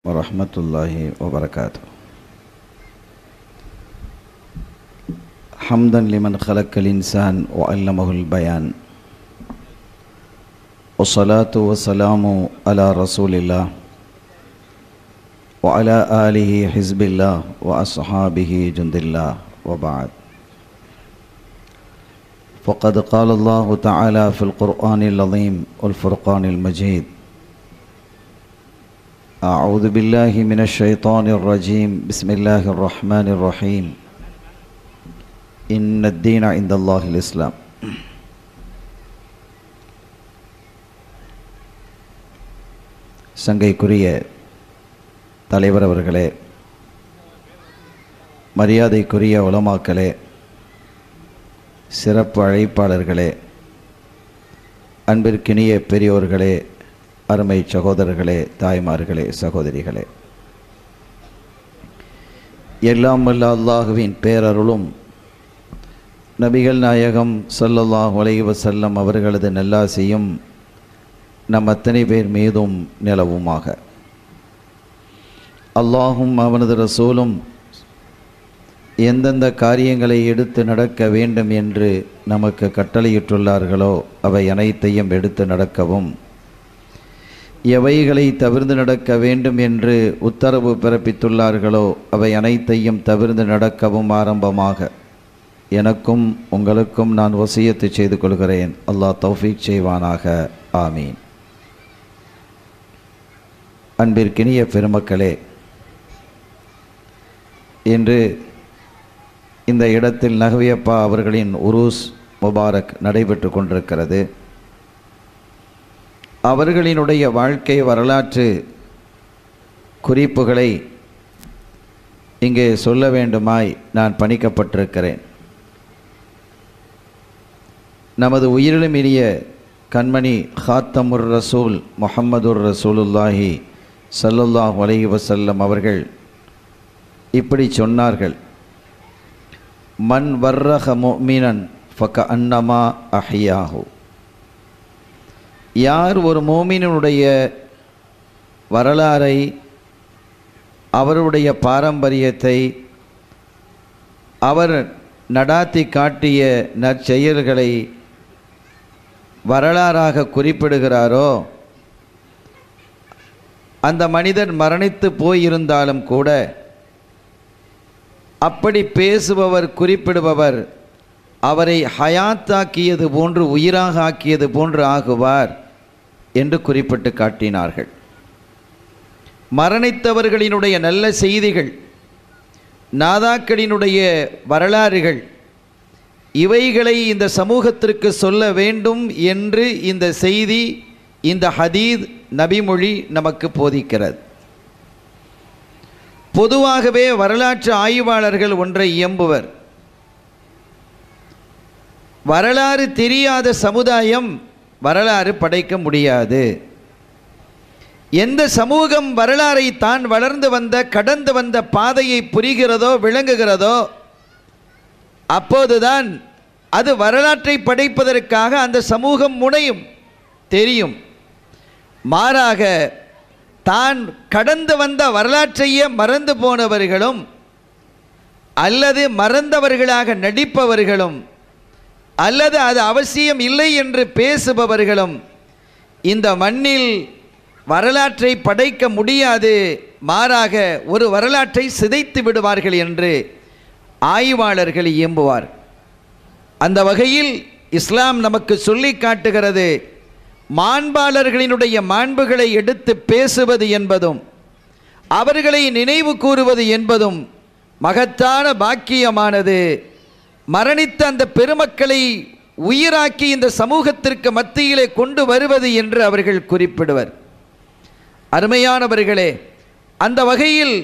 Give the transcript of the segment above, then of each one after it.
ورحمة الله وبركاته. حمدا لمن خلق الإنسان وعلمه البيان. والصلاة والسلام على رسول الله وعلى آله حزب الله وأصحابه جند الله وبعد. فقد قال الله تعالى في القرآن العظيم والفرقان المجيد أعوذ بالله من الشيطان الرجيم بسم الله الرحمن الرحيم إن الدين عند الله الإسلام சங்கைக்குரிய தலைவர் அவர்களே மரியாதைக்குரிய உலமாக்களே சிறப்பு அழைப்பாளர்களே அன்பிற்கினிய பெரியோர்களே அருமை சகோதரர்களே தாய்மார்களே சகோதரிகளே. எல்லாம் வல்ல அல்லாஹுவின் பேரருளும் நபிகள் நாயகம் ஸல்லல்லாஹு அலைஹி வஸல்லம் அவர்களது நல்லாசியும் நம் அத்தனை பேர் மீதும் நிலவுமாக. அல்லாஹும் அவனது ரசூலும் எந்தெந்த காரியங்களை எடுத்து நடக்க வேண்டும் என்று நமக்கு கட்டளையிட்டுள்ளார்களோ அவை அனைத்தையும் எடுத்து நடக்கவும் எவைகளை தவிர்ந்து நடக்க வேண்டும் என்று உத்தரவு பிறப்பித்துள்ளார்களோ அவை அனைத்தையும் தவிர்ந்து நடக்கவும் ஆரம்பமாக. எனக்கும் உங்களுக்கும் நான் வசியத்து செய்து கொள்கிறேன். அல்லாஹ் தௌஃபீக் செய்வானாக. ஆமீன். அன்பிற்கினிய பெருமக்களே இன்று இந்த இடத்தில் நகவியப்பா அவர்களின் உருஸ் முபாரக் நடைபெற்று கொண்டிருக்கிறது. அவர்களினுடைய வாழ்க்கை வரலாற்று குறிப்புகளை இங்கே சொல்ல வேண்டுமாய் நான் பணிக்கப்பட்டிருக்கிறேன். நமது உயிரிலும் இனிய கண்மணி ஹாத்தமுர் ரசூல் முஹம்மதுர் ரசூலுல்லாஹி சல்லுல்லாஹ் வலைஹி வசல்லம் அவர்கள் இப்படி சொன்னார்கள். மன் வர்ரஹ முமினன் ஃபக்க அன்னமா அஹியாஹு. யார் ஒரு மோமினுடைய வரலாறை அவருடைய பாரம்பரியத்தை அவர் நடாத்தி காட்டிய நற்செயல்களை வரலாறாக குறிப்பிடுகிறாரோ அந்த மனிதன் மரணித்து போயிருந்தாலும் கூட அப்படி பேசுபவர் குறிப்பிடுபவர் அவரை ஹயாத்தாக்கியது போன்று உயிராக ஆக்கியது போன்று ஆகுவார் என்று குறிப்பிட்டு காட்டினார்கள். மரணித்தவர்களினுடைய நல்ல செய்திகள் நாதாக்களினுடைய வரலாறுகள் இவைகளை இந்த சமூகத்திற்கு சொல்ல வேண்டும் என்று இந்த செய்தி இந்த ஹதீத் நபிமொழி நமக்கு போதிக்கிறது. பொதுவாகவே வரலாற்று ஆய்வாளர்கள் ஒன்றை இயம்புவர். வரலாறு தெரியாத சமுதாயம் வரலாறு படைக்க முடியாது. எந்த சமூகம் வரலாறை தான் வளர்ந்து வந்த கடந்து வந்த பாதையை புரிகிறதோ விளங்குகிறதோ அப்போதுதான் அது வரலாற்றை படைப்பதற்காக அந்த சமூகம் முனையும் தெரியும். மாறாக தான் கடந்து வந்த வரலாற்றையே மறந்து போனவர்களும் அல்லது மறந்தவர்களாக நடிப்பவர்களும் அல்லது அது அவசியம் இல்லை என்று பேசுபவர்களும் இந்த மண்ணில் வரலாற்றை படைக்க முடியாது மாறாக ஒரு வரலாற்றை சிதைத்து விடுவார்கள் என்று ஆய்வாளர்கள் இயம்புவார். அந்த வகையில் இஸ்லாம் நமக்கு சொல்லி காட்டுகிறது மாண்பாளர்களினுடைய மாண்புகளை எடுத்து பேசுவது என்பதும் அவர்களை நினைவு கூறுவது என்பதும் மகத்தான பாக்கியமானது மரணித்த அந்த பெருமக்களை உயிராக்கி இந்த சமூகத்திற்கு மத்தியிலே கொண்டு வருவது என்று அவர்கள் குறிப்பிடுவர். அருமையானவர்களே அந்த வகையில்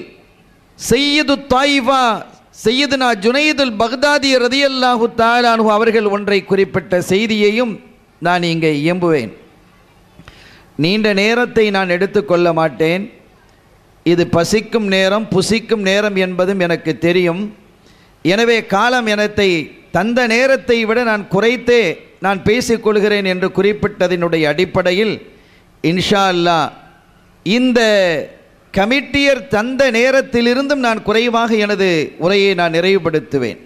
செய்யது தாய்வா செய்யதுனா ஜுனைதுல் பக்தாதி ரதியல்லாஹு தாலானு அவர்கள் ஒன்றை குறிப்பிட்ட செய்தியையும் நான் இங்கே இயம்புவேன். நீண்ட நேரத்தை நான் எடுத்துக்கொள்ள மாட்டேன். இது பசிக்கும் நேரம் புசிக்கும் நேரம் என்பதும் எனக்கு தெரியும். எனவே காலம் எனத்தை தந்த நேரத்தை விட நான் குறைத்தே நான் பேசிக்கொள்கிறேன் என்று குறிப்பிட்டதனுடைய அடிப்படையில் இன்ஷா அல்லாஹ் இந்த கமிட்டியர் தந்த நேரத்திலிருந்தும் நான் குறைவாக எனது உரையை நான் நிறைவுபடுத்துவேன்.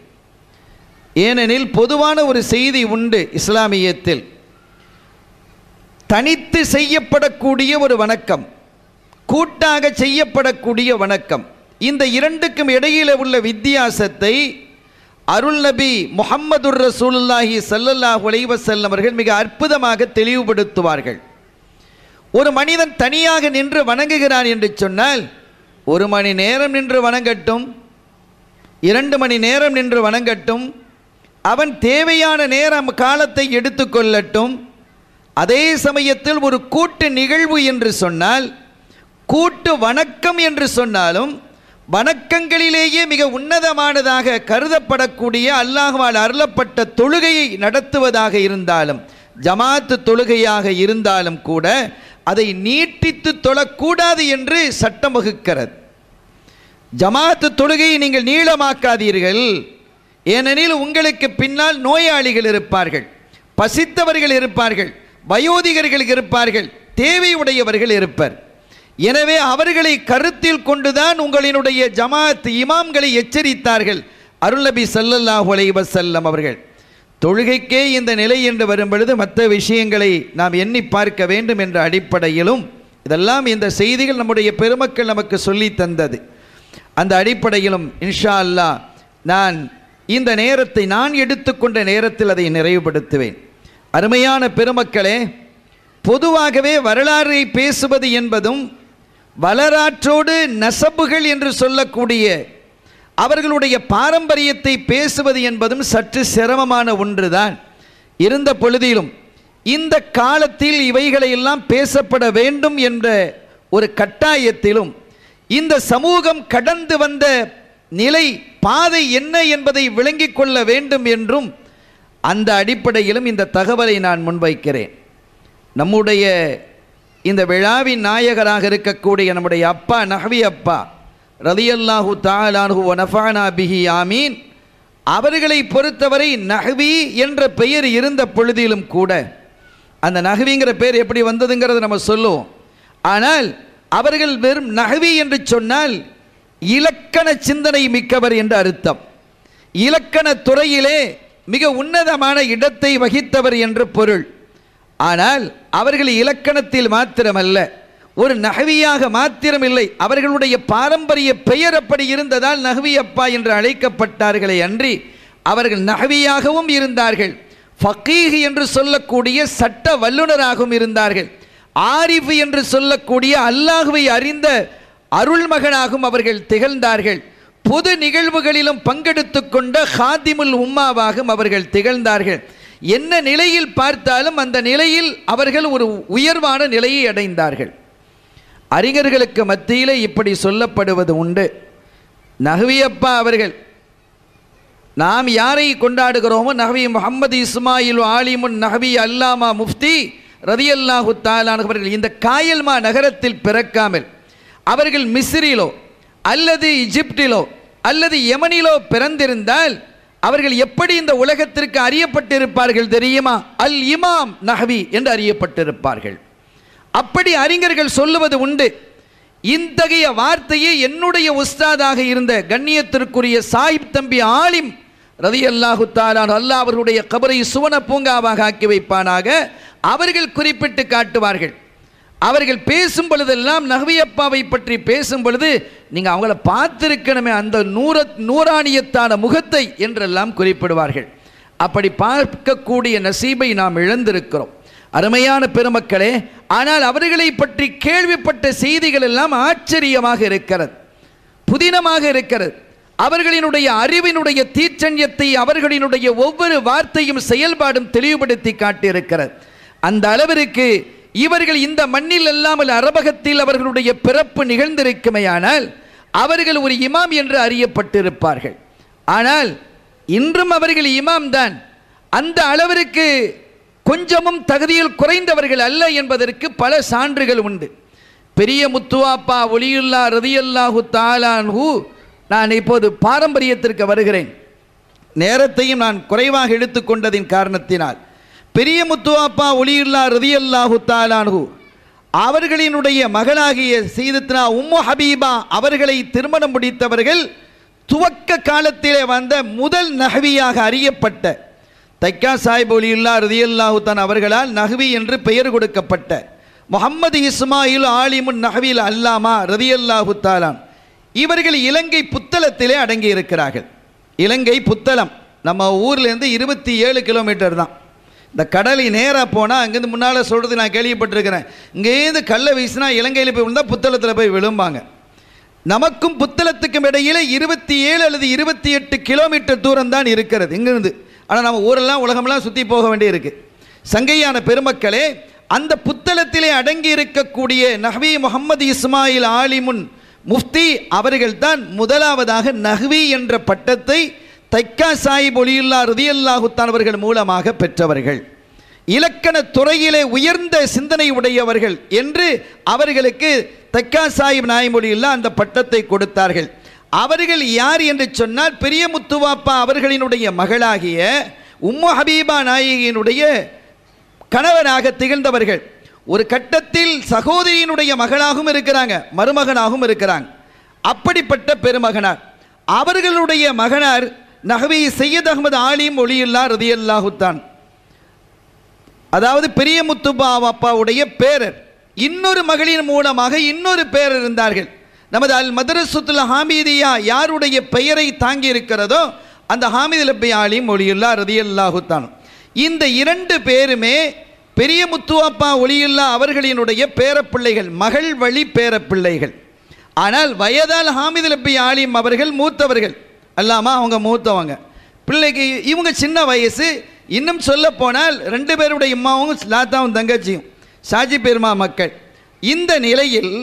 ஏனெனில் பொதுவான ஒரு செய்தி உண்டு இஸ்லாமியத்தில். தனித்து செய்யப்படக்கூடிய ஒரு வணக்கம் கூட்டாக செய்யப்படக்கூடிய வணக்கம். இந்த இரண்டுக்கும் இடையில் உள்ள வித்தியாசத்தை அருள் நபி முகம்மதுர் ரசூலுல்லாஹி ஸல்லல்லாஹு அலைஹி அவர்கள் மிக அற்புதமாக தெளிவுபடுத்துவார்கள். ஒரு மனிதன் தனியாக நின்று வணங்குகிறான் என்று சொன்னால் ஒரு மணி நேரம் நின்று வணங்கட்டும் இரண்டு மணி நேரம் நின்று வணங்கட்டும் அவன் தேவையான நேரம் காலத்தை எடுத்துக்கொள்ளட்டும் அதே சமயத்தில் ஒரு கூட்டு நிகழ்வு என்று சொன்னால் கூட்டு வணக்கம் என்று சொன்னாலும் வணக்கங்களிலேயே மிக உன்னதமானதாக கருதப்படக்கூடிய அல்லாஹ்வால் அருளப்பட்ட தொழுகையை நடத்துவதாக இருந்தாலும் ஜமாத்து தொழுகையாக இருந்தாலும் கூட அதை நீட்டித்து தொழக்கூடாது என்று சட்டம் வகுக்கிறது. ஜமாத்து தொழுகையை நீங்கள் நீளமாக்காதீர்கள். ஏனெனில் உங்களுக்கு பின்னால் நோயாளிகள் இருப்பார்கள் பசித்தவர்கள் இருப்பார்கள் வயோதிகர்கள் இருப்பார்கள் தேவையுடையவர்கள் இருப்பர். எனவே அவர்களை கருத்தில் கொண்டுதான் உங்களினுடைய ஜமாத் இமாம்களை எச்சரித்தார்கள். அருள்நபி ஸல்லல்லாஹு அலைஹி அவர்கள். தொழுகைக்கே இந்த நிலை என்று வரும் பொழுது மற்ற விஷயங்களை நாம் எண்ணி பார்க்க வேண்டும் என்ற அடிப்படையிலும் இதெல்லாம் இந்த செய்திகள் நம்முடைய பெருமக்கள் நமக்கு சொல்லி தந்தது. அந்த அடிப்படையிலும் இன்ஷா அல்லாஹ் நான் இந்த நேரத்தை நான் எடுத்துக்கொண்ட நேரத்தில் அதை நிறைவுபடுத்துவேன். அருமையான பெருமக்களே பொதுவாகவே வரலாறை பேசுவது என்பதும் வளராற்றோடு நசபுகள் என்று சொல்லக்கூடிய அவர்களுடைய பாரம்பரியத்தை பேசுவது என்பதும் சற்று சிரமமான ஒன்றுதான். இருந்த பொழுதிலும் இந்த காலத்தில் இவைகளையெல்லாம் பேசப்பட வேண்டும் என்ற ஒரு கட்டாயத்திலும் இந்த சமூகம் கடந்து வந்த நிலை பாதை என்ன என்பதை விளங்கிக் கொள்ள வேண்டும் என்றும் அந்த அடிப்படையிலும் இந்த தகவலை நான் முன்வைக்கிறேன். நம்முடைய இந்த விழாவின் நாயகராக இருக்கக்கூடிய நம்முடைய அப்பா நஹ்வி அப்பா ரலியல்லாஹு தாலானு நஃபானா பிஹி ஆமீன். அவர்களை பொறுத்தவரை நஹ்வி என்ற பெயர் இருந்த பொழுதிலும் கூட அந்த நகவிங்கிற பேர் எப்படி வந்ததுங்கிறத நம்ம சொல்லுவோம். ஆனால் அவர்கள் வெறும் நகவி என்று சொன்னால் இலக்கண சிந்தனை மிக்கவர் என்று அர்த்தம். இலக்கண துறையிலே மிக உன்னதமான இடத்தை வகித்தவர் என்று பொருள். ஆனால் அவர்கள் இலக்கணத்தில் மாத்திரமல்ல. ஒரு நகவியாக மாத்திரமில்லை. அவர்களுடைய பாரம்பரிய பெயர் அப்படி இருந்ததால் நகவி அப்பா என்று அழைக்கப்பட்டார்களே அன்றி அவர்கள் நகவியாகவும் இருந்தார்கள். ஃபக்கீஹ் என்று சொல்லக்கூடிய சட்ட வல்லுனராகவும் இருந்தார்கள். ஆரிஃப் என்று சொல்லக்கூடிய அல்லாஹுவை அறிந்த அருள்மகனாகவும் அவர்கள் திகழ்ந்தார்கள். பொது நிகழ்வுகளிலும் பங்கெடுத்து கொண்ட ஹாதிமுல் உம்மாவாகவும் அவர்கள் திகழ்ந்தார்கள். என்ன நிலையில் பார்த்தாலும் அந்த நிலையில் அவர்கள் ஒரு உயர்வான நிலையை அடைந்தார்கள். அறிஞர்களுக்கு மத்தியில் இப்படி சொல்லப்படுவது உண்டு. நகவியப்பா அவர்கள் நாம் யாரை கொண்டாடுகிறோமோ நகவி முகமது இஸ்மாயில் ஆலிமுன் நஹவி அல்லாமா முஃப்தி ரதியல்லாஹு தாலானவர்கள் இந்த காயல்மா நகரத்தில் பிறக்காமல் அவர்கள் மிஸ்ரிலோ அல்லது இஜிப்டிலோ அல்லது யமனிலோ பிறந்திருந்தால் அவர்கள் எப்படி இந்த உலகத்திற்கு அறியப்பட்டிருப்பார்கள் தெரியுமா? அல் இமாம் நஹவி என்று அறியப்பட்டிருப்பார்கள். அப்படி அறிஞர்கள் சொல்லுவது உண்டு. இத்தகைய வார்த்தையை என்னுடைய உஸ்தாதாக இருந்த கண்ணியத்திற்குரிய சாஹிப் தம்பி ஆலிம் ரதி அல்லாஹு தாலான் அல்லாஹ் அவர்களுடைய கபரை சுவன பூங்காவாக ஆக்கி வைப்பானாக. அவர்கள் குறிப்பிட்டு காட்டுவார்கள். அவர்கள் பேசும் பொழுதெல்லாம் நகவியப்பாவை பற்றி பேசும் பொழுது நீங்கள் அவங்கள பார்த்திருக்கணுமே அந்த நூற நூறாணியத்தான முகத்தை என்றெல்லாம் குறிப்பிடுவார்கள். அப்படி பார்க்கக்கூடிய நசீபை நாம் இழந்திருக்கிறோம். அருமையான பெருமக்களே ஆனால் அவர்களை பற்றி கேள்விப்பட்ட செய்திகள் எல்லாம் ஆச்சரியமாக இருக்கிறது. புதினமாக இருக்கிறது. அவர்களினுடைய அறிவினுடைய தீச்சன்யத்தை அவர்களினுடைய ஒவ்வொரு வார்த்தையும் செயல்பாடும் தெளிவுபடுத்தி காட்டியிருக்கிறது. அந்த அளவிற்கு இவர்கள் இந்த மண்ணில் அல்லாமல் அரபகத்தில் அவர்களுடைய பிறப்பு நிகழ்ந்திருக்குமையானால் அவர்கள் ஒரு இமாம் என்று அறியப்பட்டிருப்பார்கள். ஆனால் இன்றும் அவர்கள் இமாம் தான். அந்த அளவிற்கு கொஞ்சமும் தகுதியில் குறைந்தவர்கள் அல்ல என்பதற்கு பல சான்றுகள் உண்டு. பெரிய முத்துவாப்பா ஒளியுல்லா ரதியல்லாஹு தாலான்ஹு நான் இப்போது பாரம்பரியத்திற்கு வருகிறேன். நேரத்தையும் நான் குறைவாக எடுத்துக்கொண்டதின் காரணத்தினால். பெரிய முத்துவாப்பா ஒளியுல்லா ரதியல்லாஹு தாலானு அவர்களினுடைய மகளாகிய சீதத்னா உம்மு ஹபீபா அவர்களை திருமணம் முடித்தவர்கள் துவக்க காலத்திலே வந்த முதல் நகவியாக அறியப்பட்ட தைக்கா சாஹிப் ஒலியுல்லா ரதியல்லாஹுத்தான் அவர்களால் நகவி என்று பெயர் கொடுக்கப்பட்ட முகம்மது இஸ்மாயில் ஆலிமுன் நஹ்வில் அல்லாமா ரதியல்லாஹு தாலான் இவர்கள் இலங்கை புத்தளத்திலே அடங்கி இருக்கிறார்கள் இலங்கை புத்தளம். நம்ம ஊர்லேருந்து இருபத்தி ஏழு கிலோமீட்டர் தான். இந்த கடலை நேராக போனால் அங்கேருந்து முன்னால் சொல்கிறது நான் கேள்விப்பட்டிருக்கிறேன். இங்கேருந்து கல்லை வீசினா இலங்கையில் போய் விழுந்தால் புத்தளத்தில் போய் விழும்பாங்க. நமக்கும் புத்தளத்துக்கும் இடையில் இருபத்தி ஏழு அல்லது இருபத்தி எட்டு கிலோமீட்டர் தூரம் தான் இருக்கிறது இங்கேருந்து. ஆனால் நம்ம ஊரெல்லாம் உலகமெல்லாம் சுற்றி போக வேண்டியிருக்கு. சங்கையான பெருமக்களே அந்த புத்தளத்திலே அடங்கி இருக்கக்கூடிய நஹ்வி முகமது இஸ்மாயில் ஆலிமுன் முஃப்தி அவர்கள்தான் முதலாவதாக நஹ்வி என்ற பட்டத்தை தைக்கா சாஹிப் ஒலியுல்லா ருதியல்லாஹுத்தான் அவர்கள் மூலமாக பெற்றவர்கள். இலக்கண துறையிலே உயர்ந்த சிந்தனை உடையவர்கள் என்று அவர்களுக்கு தைக்கா சாஹிப் நாயமொழியில்லா அந்த பட்டத்தை கொடுத்தார்கள். அவர்கள் யார் என்று சொன்னால் பெரிய முத்துவாப்பா அவர்களினுடைய மகளாகிய உம்மு ஹபீபா நாயகியினுடைய கணவராக திகழ்ந்தவர்கள். ஒரு கட்டத்தில் சகோதரியினுடைய மகளாகவும் இருக்கிறாங்க மருமகனாகவும் இருக்கிறாங்க. அப்படிப்பட்ட பெருமகனார். அவர்களுடைய மகனார் நகவி சையத் அகமது ஆலிம் ஒளியுல்லா ரதியல்லாஹுத்தான் அதாவது பெரிய முத்துப்பா அப்பாவுடைய பேரர். இன்னொரு மகளின் மூலமாக இன்னொரு பேர் இருந்தார்கள். நமது அல் மதரசுத்துல ஹாமீதியா யாருடைய பெயரை தாங்கி இருக்கிறதோ அந்த ஹாமிது லப்பி ஆலிம் ஒளியுல்லா ரதியல்லாஹுத்தான் இந்த இரண்டு பேருமே பெரிய முத்துவாப்பா ஒளியுல்லா அவர்களினுடைய பேரப்பிள்ளைகள் மகள் வழி பேரப்பிள்ளைகள். ஆனால் வயதால் ஹாமிது லப்பி ஆலிம் அவர்கள் மூத்தவர்கள். அல்லாமல் அவங்க மூத்தவங்க. பிள்ளைக்கு இவங்க சின்ன வயசு இன்னும் சொல்ல போனால் ரெண்டு பேருடைய அம்மாவும் லாத்தாவும் தங்கச்சியும் ஷாஜி பெருமா மக்கள். இந்த நிலையில்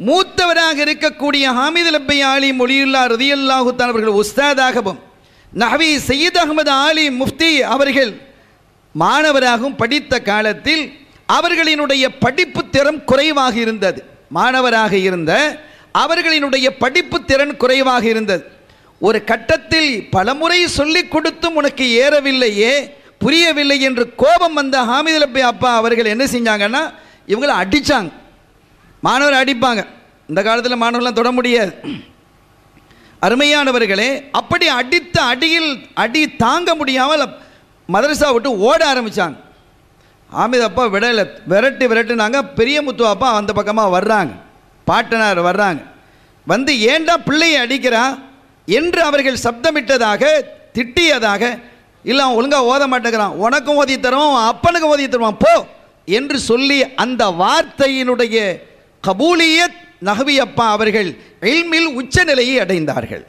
மூத்தவராக இருக்கக்கூடிய ஹாமிது லப்பை ஆலி மொழியுல்லா ரதியல்லாஹுத்தான் அவர்கள் உஸ்தாதாகவும் நஹவி சையீத் அகமது ஆலி முஃப்தி அவர்கள் மாணவராகவும் படித்த காலத்தில் அவர்களினுடைய படிப்பு திறன் குறைவாக இருந்தது. மாணவராக இருந்த அவர்களினுடைய படிப்பு திறன் குறைவாக இருந்தது. ஒரு கட்டத்தில் பலமுறை சொல்லி கொடுத்தும் உனக்கு ஏறவில்லையே புரியவில்லை என்று கோபம் வந்த ஹாமிது லப்பி அப்பா அவர்கள் என்ன செஞ்சாங்கன்னா இவங்களை அடித்தாங்க மாணவர் அடிப்பாங்க. இந்த காலத்தில் மாணவர்லாம் தொட முடியாது. அருமையானவர்களே அப்படி அடித்த அடியில் அடி தாங்க முடியாமல் மதரசா விட்டு ஓட ஆரம்பித்தாங்க ஆமித் அப்பா விடலை விரட்டி விரட்டுனாங்க. பெரிய முத்து அப்பா அந்த பக்கமாக வர்றாங்க. பாட்டனார் வர்றாங்க. வந்து ஏண்டா பிள்ளையை அடிக்கிறான் என்று அவர்கள் சப்தமிட்டதாக திட்டியதாக இல்லை அவன் ஒழுங்காக ஓத மாட்டேங்கிறான். உனக்கும் ஓதி தருவான் அவன் அப்பனுக்கும் ஓதி தருவான். போ! என்று சொல்லி அந்த வார்த்தையினுடைய கபூலியத் நகவி அப்பா அவர்கள் எல்மில் உச்சநிலையை அடைந்தார்கள்.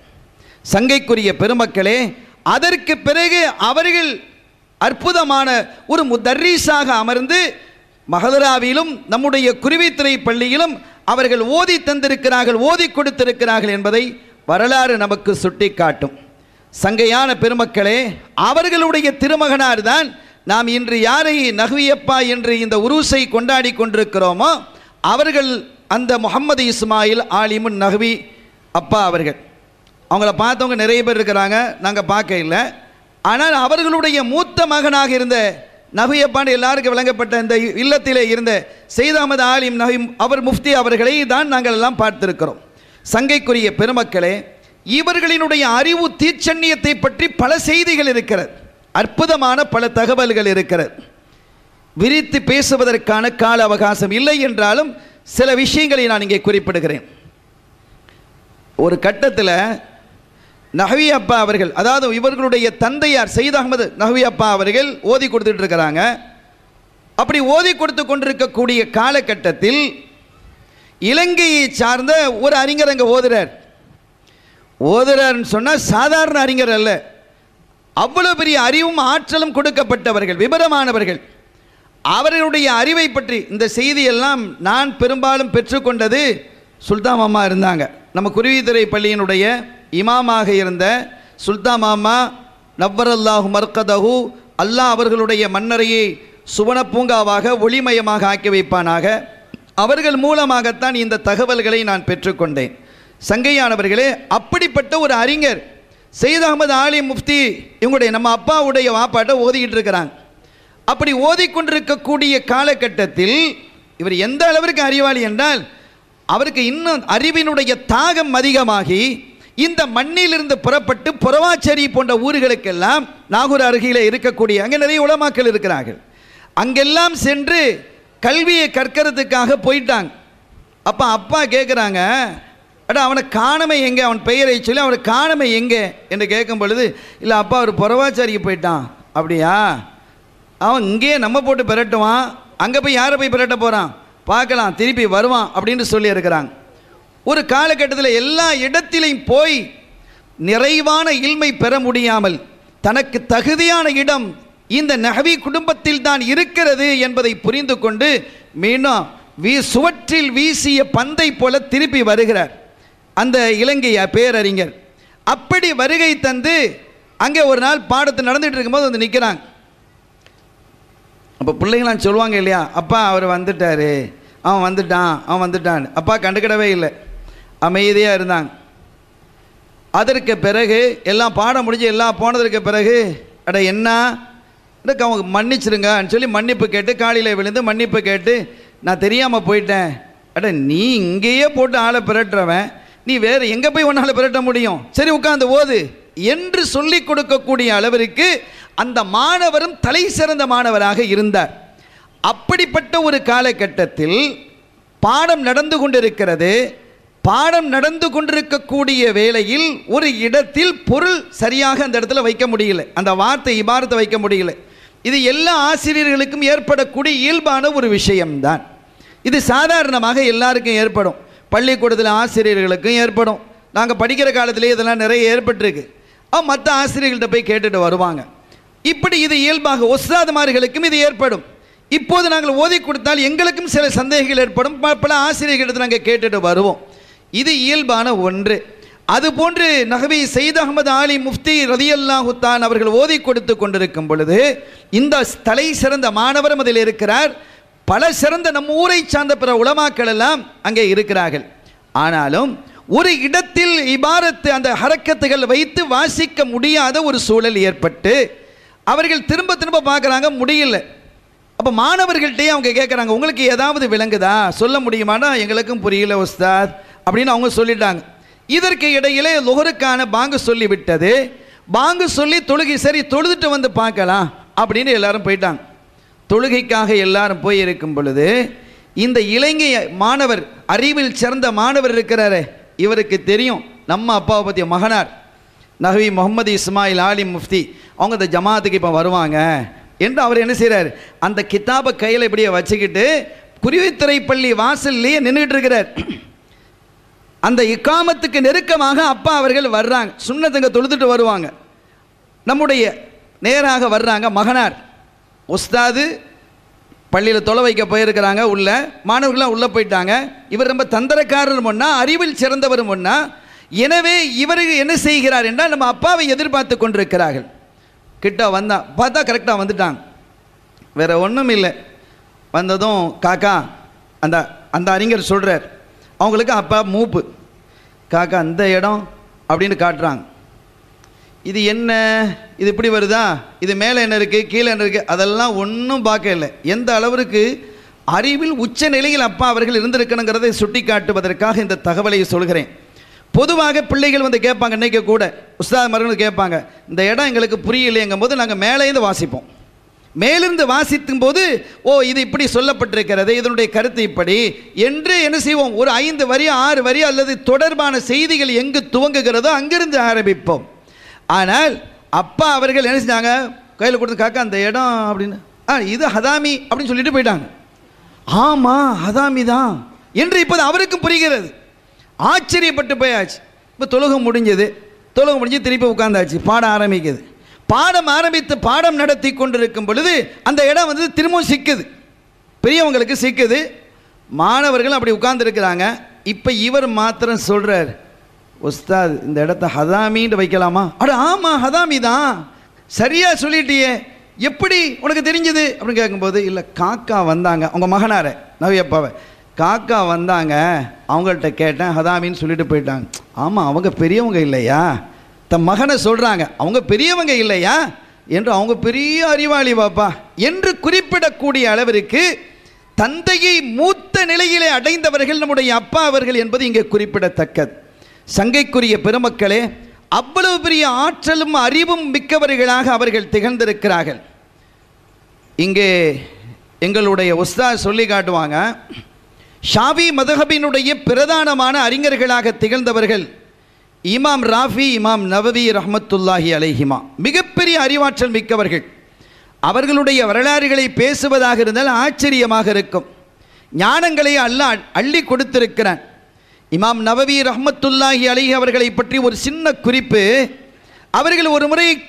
சங்கைக்குரிய பெருமக்களே அதற்கு பிறகு அவர்கள் அற்புதமான ஒரு முதர்ரீஸாக அமர்ந்து மகதராவிலும் நம்முடைய குருவித்துறை பள்ளியிலும் அவர்கள் ஓதி தந்திருக்கிறார்கள் ஓதி கொடுத்திருக்கிறார்கள் என்பதை வரலாறு நமக்கு சுட்டி காட்டும் சங்கையான பெருமக்களே அவர்களுடைய திருமகனார் தான் நாம் இன்று யாரை நகுவியப்பா என்று இந்த உருசை கொண்டாடி கொண்டிருக்கிறோமோ அவர்கள் அந்த முகமது இஸ்மாயில் ஆலிமுன் நகுவி அப்பா அவர்கள். அவங்கள பார்த்தவங்க நிறைய பேர் இருக்கிறாங்க நாங்கள் பார்க்க இல்லை. ஆனால் அவர்களுடைய மூத்த மகனாக இருந்த நபியப்பாண்டு எல்லாருக்கும் விளங்கப்பட்ட இந்த இல்லத்திலே இருந்த செய்தாமது ஆலிம் நபி அவர் முஃப்தி அவர்களை தான் நாங்கள் எல்லாம் பார்த்திருக்கிறோம். சங்கைக்குரிய பெருமக்களே இவர்களினுடைய அறிவு தீச்சண்ணியத்தை பற்றி பல செய்திகள் இருக்கிறது. அற்புதமான பல தகவல்கள் இருக்கிறது. விரித்து பேசுவதற்கான கால அவகாசம் இல்லை என்றாலும் சில விஷயங்களை நான் இங்கே குறிப்பிடுகிறேன். ஒரு கட்டத்தில் நஹவி அப்பா அவர்கள் அதாவது இவர்களுடைய தந்தையார் சயீத் அகமது நஹவி அப்பா அவர்கள் ஓதி கொடுத்துட்டு இருக்கிறாங்க. அப்படி ஓதி கொடுத்து கொண்டிருக்கக்கூடிய காலகட்டத்தில் இலங்கையை சார்ந்த ஒரு அறிஞர் அங்கே ஓதுறார். ஓதுறார்னு சொன்னால் சாதாரண அறிஞர் அல்ல. அவ்வளோ பெரிய அறிவும் ஆற்றலும் கொடுக்கப்பட்டவர்கள் விபரமானவர்கள். அவர்களுடைய அறிவை பற்றி இந்த செய்தியெல்லாம் நான் பெரும்பாலும் பெற்றுக்கொண்டது சுல்தான் மாமா இருந்தாங்க. நம்ம குருவித்துறை பள்ளியினுடைய இமாமாக இருந்த சுல்தான் மாமா நவ்வரல்லாஹு மர்கதஹு அல்லாஹ் அவர்களுடைய மன்னரையை சுவன பூங்காவாக ஒளிமயமாக ஆக்கி வைப்பானாக. அவர்கள் மூலமாகத்தான் இந்த தகவல்களை நான் பெற்றுக்கொண்டேன். சங்கையானவர்களே அப்படிப்பட்ட ஒரு அறிஞர் சையத் அகமது ஆலி முஃப்தி இவங்களுடைய நம்ம அப்பாவுடைய வாப்பாட்டை ஓதிக்கிட்டு இருக்கிறாங்க. அப்படி ஓதிக்கொண்டிருக்கக்கூடிய காலகட்டத்தில் இவர் எந்த அளவிற்கு அறிவாளி என்றால் அவருக்கு இன்னும் அறிவினுடைய தாகம் அதிகமாகி இந்த மண்ணிலிருந்து புறப்பட்டு புறவாச்சேரி போன்ற ஊர்களுக்கெல்லாம் நாகூர் அருகிலே இருக்கக்கூடிய அங்கே நிறைய உளமாக்கல் இருக்கிறார்கள். அங்கெல்லாம் சென்று கல்வியை கற்கிறதுக்காக போயிட்டாங்க. அப்போ அப்பா கேட்குறாங்க அடா அவனை காணமை எங்கே? அவன் பெயரை சொல்லி அவனை காணமை எங்கே? என்று கேட்கும் பொழுது இல்லை அப்பா அவர் புறவாச்சாரிக்கு போயிட்டான். அப்படியா? அவன் இங்கேயே நம்ம போட்டு பிரட்டுவான். அங்கே போய் யாரை போய் பிரட்ட போகிறான் பார்க்கலாம் திருப்பி வருவான் அப்படின்னு சொல்லியிருக்கிறாங்க ஒரு காலகட்டத்தில் எல்லா இடத்திலையும் போய் நிறைவான இல்மை பெற முடியாமல் தனக்கு தகுதியான இடம் இந்த நகவி குடும்பத்தில் தான் இருக்கிறது என்பதை புரிந்து கொண்டு மீண்டும் வீ சுவற்றில் வீசிய பந்தை போல திருப்பி வருகிறார். அந்த இலங்கை பேரறிஞர் அப்படி வருகை தந்து அங்கே ஒரு நாள் பாடத்து நடந்துட்டு இருக்கும்போது வந்து நிற்கிறாங்க அப்போ பிள்ளைங்களாம் சொல்லுவாங்க இல்லையா? அப்பா அவர் வந்துட்டாரு. அவன் வந்துட்டான் அவன் வந்துட்டான். அப்பா கண்டுக்கிடவே இல்லை. அமைதியாக இருந்தாங்க. அதற்கு பிறகு எல்லாம் பாடம் முடிஞ்சு எல்லாம் போனதற்கு பிறகு அட என்ன? இந்த அவங்க மன்னிச்சிருங்கன்னு சொல்லி மன்னிப்பு கேட்டு காலையில் விழுந்து மன்னிப்பு கேட்டு நான் தெரியாமல் போயிட்டேன். அட நீ இங்கேயே போட்டு ஆளை பிரட்டுறவன். நீ வேறு எங்கே போய் உன்னால் பிரட்ட முடியும்? சரி உட்காந்து ஓது. என்று சொல்லி கொடுக்கக்கூடிய அளவிற்கு அந்த மாணவரும் தலை சிறந்த மாணவராக இருந்தார். அப்படிப்பட்ட ஒரு காலகட்டத்தில் பாடம் நடந்து கொண்டிருக்கிறது. பாடம் நடந்து கொண்டிருக்கக்கூடிய வேளையில் ஒரு இடத்தில் பொருள் சரியாக அந்த இடத்துல வைக்க முடியல. அந்த வார்த்தை இபாரத்தை வைக்க முடியல. இது எல்லா ஆசிரியர்களுக்கும் ஏற்படக்கூடிய இயல்பான ஒரு விஷயம்தான். இது சாதாரணமாக எல்லாருக்கும் ஏற்படும். பள்ளிக்கூடத்தில் ஆசிரியர்களுக்கும் ஏற்படும். நாங்கள் படிக்கிற காலத்திலே இதெல்லாம் நிறைய ஏற்பட்டிருக்கு. அவன் மற்ற ஆசிரியர்கள்ட்ட போய் கேட்டுட்டு வருவாங்க. இப்படி இது இயல்பாக ஒசாதமார்களுக்கும் இது ஏற்படும். இப்போது நாங்கள் ஓதி கொடுத்தால் எங்களுக்கும் சில சந்தேகங்கள் ஏற்படும். பல ஆசிரியர்களிடத்தில் நாங்கள் கேட்டுட்டு வருவோம். இது இயல்பான ஒன்று. அதுபோன்று நகவி சயித் அகமது ஆலி முஃப்தி ரதியல்லாஹு தான் அவர்கள் ஓதி கொடுத்து கொண்டிருக்கும் பொழுது இந்த தலை சிறந்த மாணவரும் அதில் இருக்கிறார். பல சிறந்த நம்ம ஊரை சார்ந்த பிற உலமாக்கள் எல்லாம் அங்கே இருக்கிறார்கள். ஆனாலும் ஒரு இடத்தில் இபாரத்து அந்த ஹரக்கத்துகள் வைத்து வாசிக்க முடியாத ஒரு சூழல் ஏற்பட்டு அவர்கள் திரும்ப திரும்ப பார்க்குறாங்க முடியல. அப்போ மாணவர்கள்ட்டே அவங்க கேட்குறாங்க உங்களுக்கு ஏதாவது விளங்குதா? சொல்ல முடியுமானா எங்களுக்கும் புரியல உஸ்தாத். அப்படின்னு அவங்க சொல்லிட்டாங்க. இதற்கு இடையிலே லுகருக்கான பாங்கு சொல்லிவிட்டது. பாங்கு சொல்லி தொழுகை சரி தொழுதுட்டு வந்து பார்க்கலாம் அப்படின்னு எல்லாரும் போயிட்டாங்க. தொழுகைக்காக எல்லாரும் போய் இருக்கும் பொழுது இந்த இளைஞ மாணவர் அறிவில் சிறந்த மாணவர் இருக்கிறாரே இவருக்கு தெரியும் நம்ம அப்பாவை பற்றிய மகனார் நஹவி முகமது இஸ்மாயில் ஆலி முஃப்தி அவங்க இந்த ஜமாத்துக்கு இப்போ வருவாங்க என்று அவர் என்ன செய்கிறார் அந்த கித்தாபை கையில் இப்படியே வச்சுக்கிட்டு குருவித்துறை பள்ளி வாசல்லையே நின்றுட்டு இருக்கிறார். அந்த இக்காமத்துக்கு நெருக்கமாக அப்பா அவர்கள் வர்றாங்க. சுண்ணத்துங்க தொழுதுட்டு வருவாங்க. நம்முடைய நேராக வர்றாங்க மகனார். உஸ்தாது பள்ளியில் தொலை வைக்க போயிருக்கிறாங்க உள்ள. மாணவர்கள்லாம் உள்ளே போயிட்டாங்க. இவர் ரொம்ப தந்திரக்காரர் முன்னா அறிவில் சிறந்தவர் முன்னா. எனவே இவர் என்ன செய்கிறார் என்றால் நம்ம அப்பாவை எதிர்பார்த்து கொண்டிருக்கிறார்கள். கிட்ட வந்தா பார்த்தா கரெக்டாக வந்துட்டாங்க. வேற ஒன்றும் இல்லை வந்ததும் காக்கா அந்த அந்த அறிஞர் சொல்கிறார் அவங்களுக்கு அப்பா மூப்பு. காக்கா அந்த இடம் அப்படின்னு காட்டுறாங்க. இது என்ன? இது இப்படி வருதா? இது மேலே என்ன இருக்குது கீழே என்ன இருக்குது அதெல்லாம் ஒன்றும் பார்க்க இல்லை. எந்த அளவிற்கு அறிவில் உச்ச நிலையில் அப்பா அவர்கள் இருந்திருக்கணுங்கிறதை சுட்டி காட்டுவதற்காக இந்த தகவலை சொல்கிறேன். பொதுவாக பிள்ளைகள் வந்து கேட்பாங்க இன்றைக்கி கூட. உஸ்தாத் மருகள் கேட்பாங்க இந்த இடம் எங்களுக்கு புரியலைங்கும் போது நாங்கள் மேலேருந்து வாசிப்போம். மேலிருந்து வாசிக்கும் போது ஓ இது இப்படி சொல்லப்பட்டிருக்கிறது இதனுடைய கருத்து இப்படி. என்று என்ன செய்வோம்? ஒரு ஐந்து வரி ஆறு வரி அல்லது தொடர்பான செய்திகள் எங்கு துவங்குகிறதோ அங்கிருந்து ஆரம்பிப்போம். ஆனால் அப்பா அவர்கள் என்ன செஞ்சாங்க? கையில் கொடுத்து காக்கா அந்த இடம் அப்படின்னு. ஆ இது ஹதாமி அப்படின்னு சொல்லிட்டு போயிட்டாங்க. ஆமாம் ஹதாமி தான் என்று இப்போது அவருக்கும் புரிகிறது. ஆச்சரியப்பட்டு போயாச்சு. இப்போ தொழுகம் முடிஞ்சது. தொழுகம் முடிஞ்சு திருப்பி உட்காந்தாச்சு பாட ஆரம்பிக்குது. பாடம் ஆரம்பித்து பாடம் நடத்தி கொண்டிருக்கும் பொழுது அந்த இடம் வந்து திரும்பவும் சிக்குது. பெரியவங்களுக்கு சிக்குது. மாணவர்கள் அப்படி உட்கார்ந்துருக்கிறாங்க. இப்போ இவர் மாத்திரம் சொல்கிறார் உஸ்தாத் இந்த இடத்த ஹதாமின்னு வைக்கலாமா? அட ஆமாம் ஹதாமி தான். சரியாக சொல்லிட்டியே. எப்படி உனக்கு தெரிஞ்சது? அப்படின்னு கேட்கும்போது இல்லை காக்கா வந்தாங்க. அவங்க மகனார நவியப்பாவை. காக்கா வந்தாங்க. அவங்கள்ட்ட கேட்டேன் ஹதாமின்னு சொல்லிட்டு போயிட்டாங்க. ஆமாம் அவங்க பெரியவங்க இல்லையா? தன் மகனை சொல்கிறாங்க அவங்க பெரியவங்க இல்லையா? என்று அவங்க பெரிய அறிவாளி பாப்பா என்று குறிப்பிடக்கூடிய அளவிற்கு தந்தையை மூத்த நிலையிலே அடைந்தவர்கள் நம்முடைய அப்பா அவர்கள் என்பது இங்கே குறிப்பிடத்தக்கது. சங்கைக்குரிய பெருமக்களே அவ்வளவு பெரிய ஆற்றலும் அறிவும் மிக்கவர்களாக அவர்கள் திகழ்ந்திருக்கிறார்கள். இங்கே எங்களுடைய உஸ்தா சொல்லி காட்டுவாங்க ஷாவி மதஹபினுடைய பிரதானமான அறிஞர்களாக திகழ்ந்தவர்கள் இமாம் ராஃபி இமாம் நவவி ரஹமத்துல்லாஹி அலைஹிமா. மிகப்பெரிய அறிவாற்றல் மிக்கவர்கள். அவர்களுடைய வரலாறுகளை பேசுவதாக இருந்தால் ஆச்சரியமாக இருக்கும். ஞானங்களை அல்லாஹ் அள்ளி கொடுத்திருக்கிறான். இமாம் நவவி ரஹமத்துல்லாஹி அலைஹி அவர்களை பற்றி ஒரு சின்ன குறிப்பு. அவர்கள் ஒரு முறை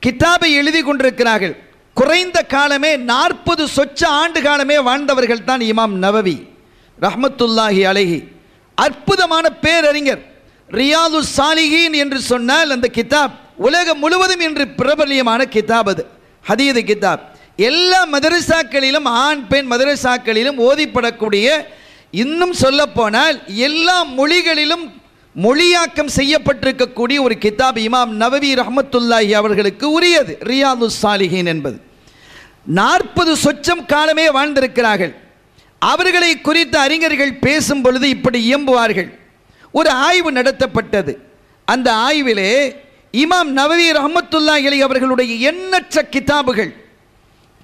கிதாபை எழுதி கொண்டிருக்கிறார்கள். குறைந்த காலமே நாற்பது சொச்ச ஆண்டு காலமே வாழ்ந்தவர்கள் தான் இமாம் நவவி ரஹமத்துல்லாஹி அலைஹி. அற்புதமான பேரறிஞர். ரியாது சாலிகின் என்று சொன்னால் அந்த கிதாப் உலகம் முழுவதும் என்று பிரபலியமான கிதாப் அது ஹதீது கிதாப். எல்லா மதரசாக்களிலும் ஆண் பெண் மதரசாக்களிலும் ஓதிப்படக்கூடிய இன்னும் சொல்லப்போனால் எல்லா மொழிகளிலும் மொழியாக்கம் செய்யப்பட்டிருக்கக்கூடிய ஒரு கிதாப் இமாம் நவவி ரஹமத்துல்லாஹி அவர்களுக்கு உரியது ரியாது சாலிஹீன் என்பது. நாற்பது சொச்சம் காலமே வாழ்ந்திருக்கிறார்கள். அவர்களை குறித்த அறிஞர்கள் பேசும் பொழுது இப்படி இயம்புவார்கள். ஒரு ஆய்வு நடத்தப்பட்டது. அந்த ஆய்விலே இமாம் நவவி ரஹமத்துல்லாஹி அவர்களுடைய எண்ணற்ற கிதாபுகள்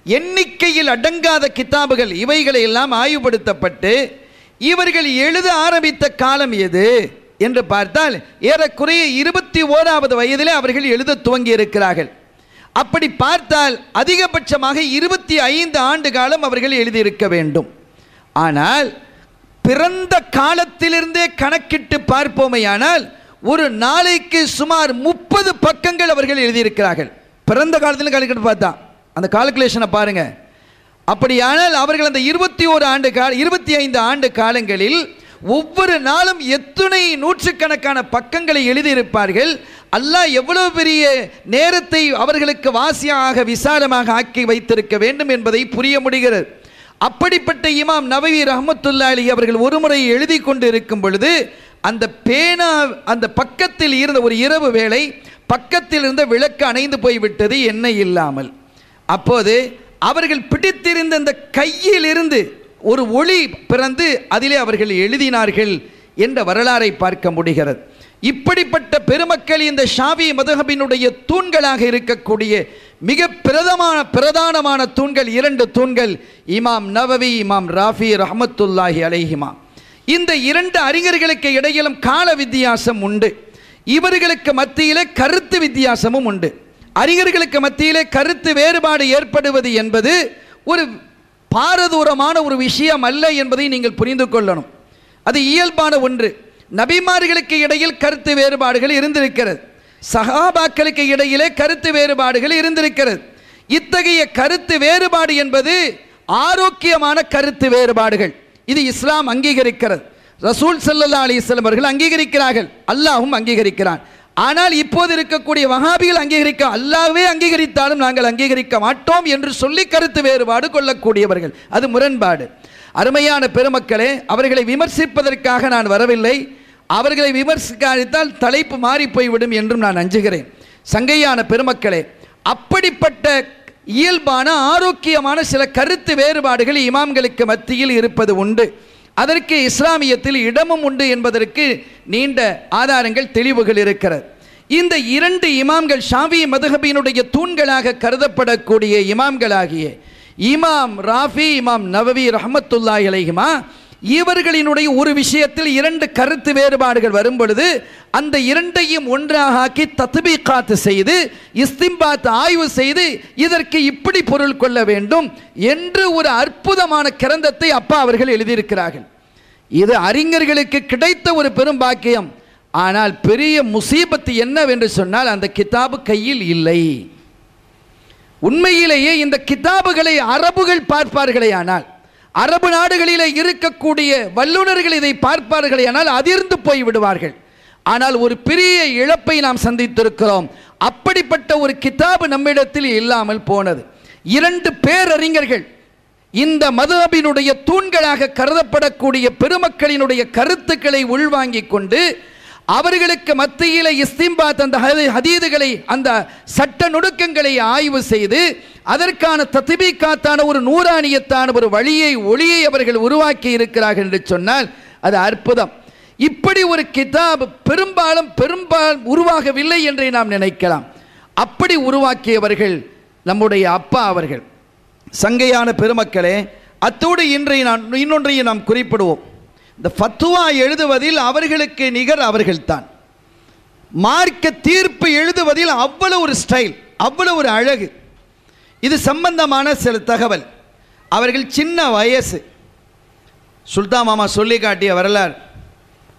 எண்ணிக்கையில் அடங்காத கிதாபுகள் இவைகளை எல்லாம் ஆய்வுபடுத்தப்பட்டு இவர்கள் எழுத ஆரம்பித்த காலம் எது என்று பார்த்தால் ஏறக்குறைய இருபத்தி ஓராவது வயதிலே அவர்கள் எழுத துவங்கி இருக்கிறார்கள். அப்படி பார்த்தால் அதிகபட்சமாக இருபத்தி ஐந்து ஆண்டு காலம் அவர்கள் எழுதியிருக்க வேண்டும். ஆனால் பிறந்த காலத்திலிருந்தே கணக்கிட்டு பார்ப்போமேயானால் ஒரு நாளைக்கு சுமார் முப்பது பக்கங்கள் அவர்கள் எழுதியிருக்கிறார்கள். பிறந்த காலத்தில் கணக்கிட்டு பார்த்தா. அந்த கால்குலேஷனை பாருங்க. அப்படியானால் அவர்கள் அந்த இருபத்தி ஓரு ஆண்டு கால இருபத்தி ஐந்து ஆண்டு காலங்களில் ஒவ்வொரு நாளும் எத்தனை நூற்றுக்கணக்கான பக்கங்களை எழுதியிருப்பார்கள் அல்லாஹ் எவ்வளவு பெரிய நேரத்தை அவர்களுக்கு வாசியாக விசாலமாக ஆக்கி வைத்திருக்க வேண்டும் என்பதை புரிய முடிகிறது. அப்படிப்பட்ட இமாம் நவவி ரஹமத்துல்லா அலி அவர்கள் ஒருமுறை எழுதி கொண்டு இருக்கும் பொழுது அந்த பேனா அந்த பக்கத்தில் இருந்த ஒரு இரவு வேளை பக்கத்தில் இருந்த விளக்கு அணைந்து போய்விட்டது என்ன இல்லாமல். அப்போது அவர்கள் பிடித்திருந்த அந்த கையில் இருந்து ஒரு ஒளி பிறந்து அதிலே அவர்கள் எழுதினார்கள் என்ற வரலாறை பார்க்க முடிகிறது. இப்படிப்பட்ட பெருமக்கள் இந்த ஷாவி மதுஹபினுடைய தூண்களாக இருக்கக்கூடிய மிக பிரதமான பிரதானமான தூண்கள் இரண்டு தூண்கள் இமாம் நவவி இமாம் ராஃபி ரஹமத்துல்லாஹி அலைஹிமா. இந்த இரண்டு அறிஞர்களுக்கு இடையிலும் கால வித்தியாசம் உண்டு. இவர்களுக்கு மத்தியிலே கருத்து வித்தியாசமும் உண்டு. அறிஞர்களுக்கு மத்தியிலே கருத்து வேறுபாடு ஏற்படுவது என்பது ஒரு பாரதூரமான ஒரு விஷயம் அல்ல என்பதை நீங்கள் புரிந்து கொள்ளணும். அது இயல்பான ஒன்று. நபிமார்களுக்கு இடையில் கருத்து வேறுபாடுகள் இருந்திருக்கிறது. சகாபாக்களுக்கு இடையிலே கருத்து வேறுபாடுகள் இருந்திருக்கிறது. இத்தகைய கருத்து வேறுபாடு என்பது ஆரோக்கியமான கருத்து வேறுபாடுகள். இது இஸ்லாம் அங்கீகரிக்கிறது. ரசூல் சல்லல்லா அலிஸ்லாம் அவர்கள் அங்கீகரிக்கிறார்கள். அல்லாஹும் அங்கீகரிக்கிறான். ஆனால் இப்போது இருக்கக்கூடிய வகாபிகள் அங்கீகரிக்க அல்லாஹ்வே அங்கீகரித்தாலும் நாங்கள் அங்கீகரிக்க மாட்டோம் என்று சொல்லி கருத்து வேறுபாடு கொள்ளக்கூடியவர்கள். அது முரண்பாடு. அருமையான பெருமக்களே அவர்களை விமர்சிப்பதற்காக நான் வரவில்லை. அவர்களை விமர்சிக்காதித்தால் தலைப்பு மாறி போய்விடும் என்றும் நான் அஞ்சுகிறேன் சங்கையான பெருமக்களே அப்படிப்பட்ட இயல்பான ஆரோக்கியமான சில கருத்து வேறுபாடுகள் இமாம்களுக்கு மத்தியில் இருப்பது உண்டு. அதற்கு இஸ்லாமியத்தில் இடமும் உண்டு என்பதற்கு நீண்ட ஆதாரங்கள் தெளிவுகள் இருக்கிறது. இந்த இரண்டு இமாம்கள் ஷாவி மதுஹபியினுடைய தூண்களாக கருதப்படக்கூடிய இமாம்களாகிய இமாம் ராஃபி இமாம் நவவி ரஹமத்துல்லாஹி அலைஹிமா இவர்களினுடைய ஒரு விஷயத்தில் இரண்டு கருத்து வேறுபாடுகள் வரும் பொழுது அந்த இரண்டையும் ஒன்றாக ஆக்கி தத்பீகாத்து செய்து இஸ்திம்பாத் ஆய்வு செய்து இதற்கு இப்படி பொருள் கொள்ள வேண்டும் என்று ஒரு அற்புதமான கிரந்தத்தை அப்பா அவர்கள் எழுதியிருக்கிறார்கள். இது அறிஞர்களுக்கு கிடைத்த ஒரு பெரும் பாக்கியம். ஆனால் பெரிய முசீபத்து என்னவென்று சொன்னால் அந்த கிதாபு கையில் இல்லை. உண்மையிலேயே இந்த கிதாபுகளை அரபுகள் பார்ப்பார்களே ஆனால் அரபு நாடுகளிலே இருக்கக்கூடிய வல்லுநர்கள் இதை பார்ப்பார்களே ஆனால் அதிர்ந்து போய் விடுவார்கள். ஆனால் ஒரு பெரிய இழப்பை நாம் சந்தித்திருக்கிறோம். அப்படிப்பட்ட ஒரு கிதாபு நம்மிடத்தில் இல்லாமல் போனது. இரண்டு பேரறிஞர்கள் இந்த மதுஹபினுடைய தூண்களாக கருதப்படக்கூடிய பெருமக்களினுடைய கருத்துக்களை உள்வாங்கிக் கொண்டு அவர்களுக்கு மத்தியில் இஸ்திம்பாத் அந்த ஹதீதுகளை அந்த சட்ட நுணுக்கங்களை ஆய்வு செய்து அதற்கான தத்திபிக்காத்தான ஒரு நூறானியத்தான ஒரு வழியை ஒளியை அவர்கள் உருவாக்கி இருக்கிறார்கள் என்று சொன்னால் அது அற்புதம். இப்படி ஒரு கிதாப் பெரும்பாலும் பெரும்பாலும் உருவாகவில்லை என்றே நாம் நினைக்கலாம். அப்படி உருவாக்கியவர்கள் நம்முடைய அப்பா அவர்கள். சங்கையான பெருமக்களே அத்தோடு இன்றைய நான் இன்னொன்றையும் நாம் குறிப்பிடுவோம். இந்த ஃபத்துவா எழுதுவதில் அவர்களுக்கு நிகர் அவர்கள்தான். மார்க்க தீர்ப்பு எழுதுவதில் அவ்வளவு ஒரு ஸ்டைல் அவ்வளவு ஒரு அழகு. இது சம்பந்தமான சில தகவல். அவர்கள் சின்ன வயசு. சுல்தான் மாமா சொல்லி காட்டிய வரலாறு.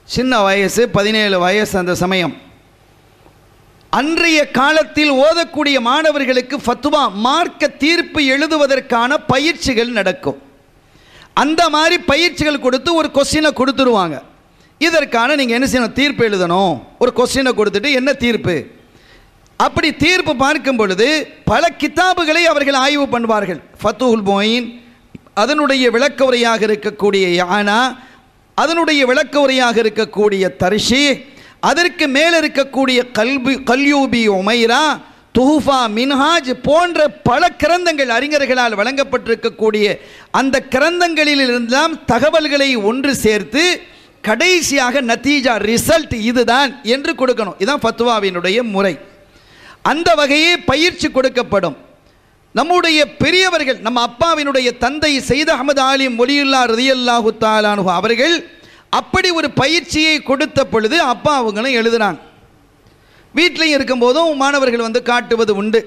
சின்ன வயசு பதினேழு வயசு அந்த சமயம். அன்றைய காலத்தில் ஓதக்கூடிய மாணவர்களுக்கு ஃபத்துவா மார்க்க தீர்ப்பு எழுதுவதற்கான பயிற்சிகள் நடக்கும். அந்த மாதிரி பயிற்சிகள் கொடுத்து ஒரு கொஸ்டினை கொடுத்துருவாங்க. இதற்கான நீங்கள் என்ன செய்யணும்? தீர்ப்பு எழுதணும். ஒரு கொஸ்டினை கொடுத்துட்டு என்ன தீர்ப்பு? அப்படி தீர்ப்பு பார்க்கும் பொழுது பல கித்தாபுகளை அவர்கள் ஆய்வு பண்ணுவார்கள். ஃபத்துஹுல் மொயின் அதனுடைய விளக்க உரையாக இருக்கக்கூடிய யானா அதனுடைய விளக்க உரையாக இருக்கக்கூடிய தரிஷி அதற்கு மேலே இருக்கக்கூடிய கல்வி கல்யூபி உமைரா துஹுஃபா மின்ஹாஜ் போன்ற பல கிரந்தங்கள் அறிஞர்களால் வழங்கப்பட்டிருக்கக்கூடிய அந்த கிரந்தங்களிலிருந்தெல்லாம் தகவல்களை ஒன்று சேர்த்து கடைசியாக நத்தீஜா ரிசல்ட் இதுதான் என்று கொடுக்கணும். இதுதான் ஃபத்துவாவினுடைய முறை. அந்த வகையே பயிற்சி கொடுக்கப்படும். நம்முடைய பெரியவர்கள் நம்ம அப்பாவினுடைய தந்தை செய்த அகமது அலி மொழியுல்லா ரதியல்லாஹு தாலானு அவர்கள் அப்படி ஒரு பயிற்சியை கொடுத்த பொழுது அப்பா அவங்களும் எழுதுனாங்க. வீட்லையும் இருக்கும்போதும் மாணவர்கள் வந்து காட்டுவது உண்டு.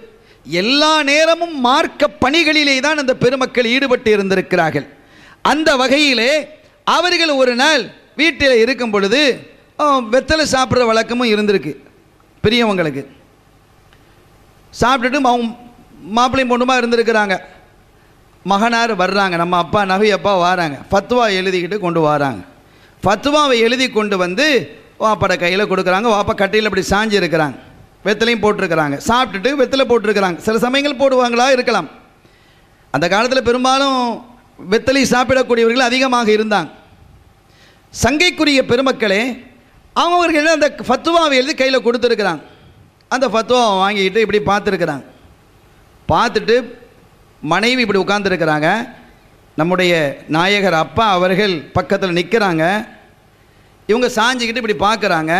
எல்லா நேரமும் மார்க்க பணிகளிலே தான் அந்த பெருமக்கள் ஈடுபட்டு இருந்திருக்கிறார்கள். அந்த வகையிலே அவர்கள் ஒரு நாள் வீட்டில் இருக்கும் பொழுது வெத்தலை சாப்பிட்ற வழக்கமும் இருந்திருக்கு பெரியவங்களுக்கு. சாப்பிட்டுட்டு அவங்க மாப்பிள்ளையும் பொண்ணுமா இருந்திருக்கிறாங்க. மகனார் வர்றாங்க நம்ம அப்பா நகை அப்பா வராங்க. ஃபத்துவா எழுதிக்கிட்டு கொண்டு வராங்க. ஃபத்துவாவை எழுதி கொண்டு வந்து வாப்பாட கையில் கொடுக்குறாங்க வாப்பா கட்டையில் இப்படி சாஞ்சு இருக்கிறாங்க. வெத்தலையும் போட்டிருக்கிறாங்க. சாப்பிட்டுட்டு வெத்தலை போட்டிருக்கிறாங்க. சில சமயங்கள் போடுவாங்களா இருக்கலாம். அந்த காலத்தில் பெரும்பாலும் வெத்தலை சாப்பிடக்கூடியவர்கள் அதிகமாக இருந்தாங்க. சங்கைக்குரிய பெருமக்களே அவர்கள் அந்த ஃபத்துவாவை எழுதி கையில் கொடுத்துருக்குறாங்க. அந்த ஃபத்துவாவை வாங்கிக்கிட்டு இப்படி பார்த்துருக்குறாங்க. பார்த்துட்டு மனைவி இப்படி உட்காந்துருக்குறாங்க நம்முடைய நாயகர் அப்பா அவர்கள் பக்கத்தில் நிற்கிறாங்க இவங்க சாஞ்சிக்கிட்டு இப்படி பார்க்குறாங்க.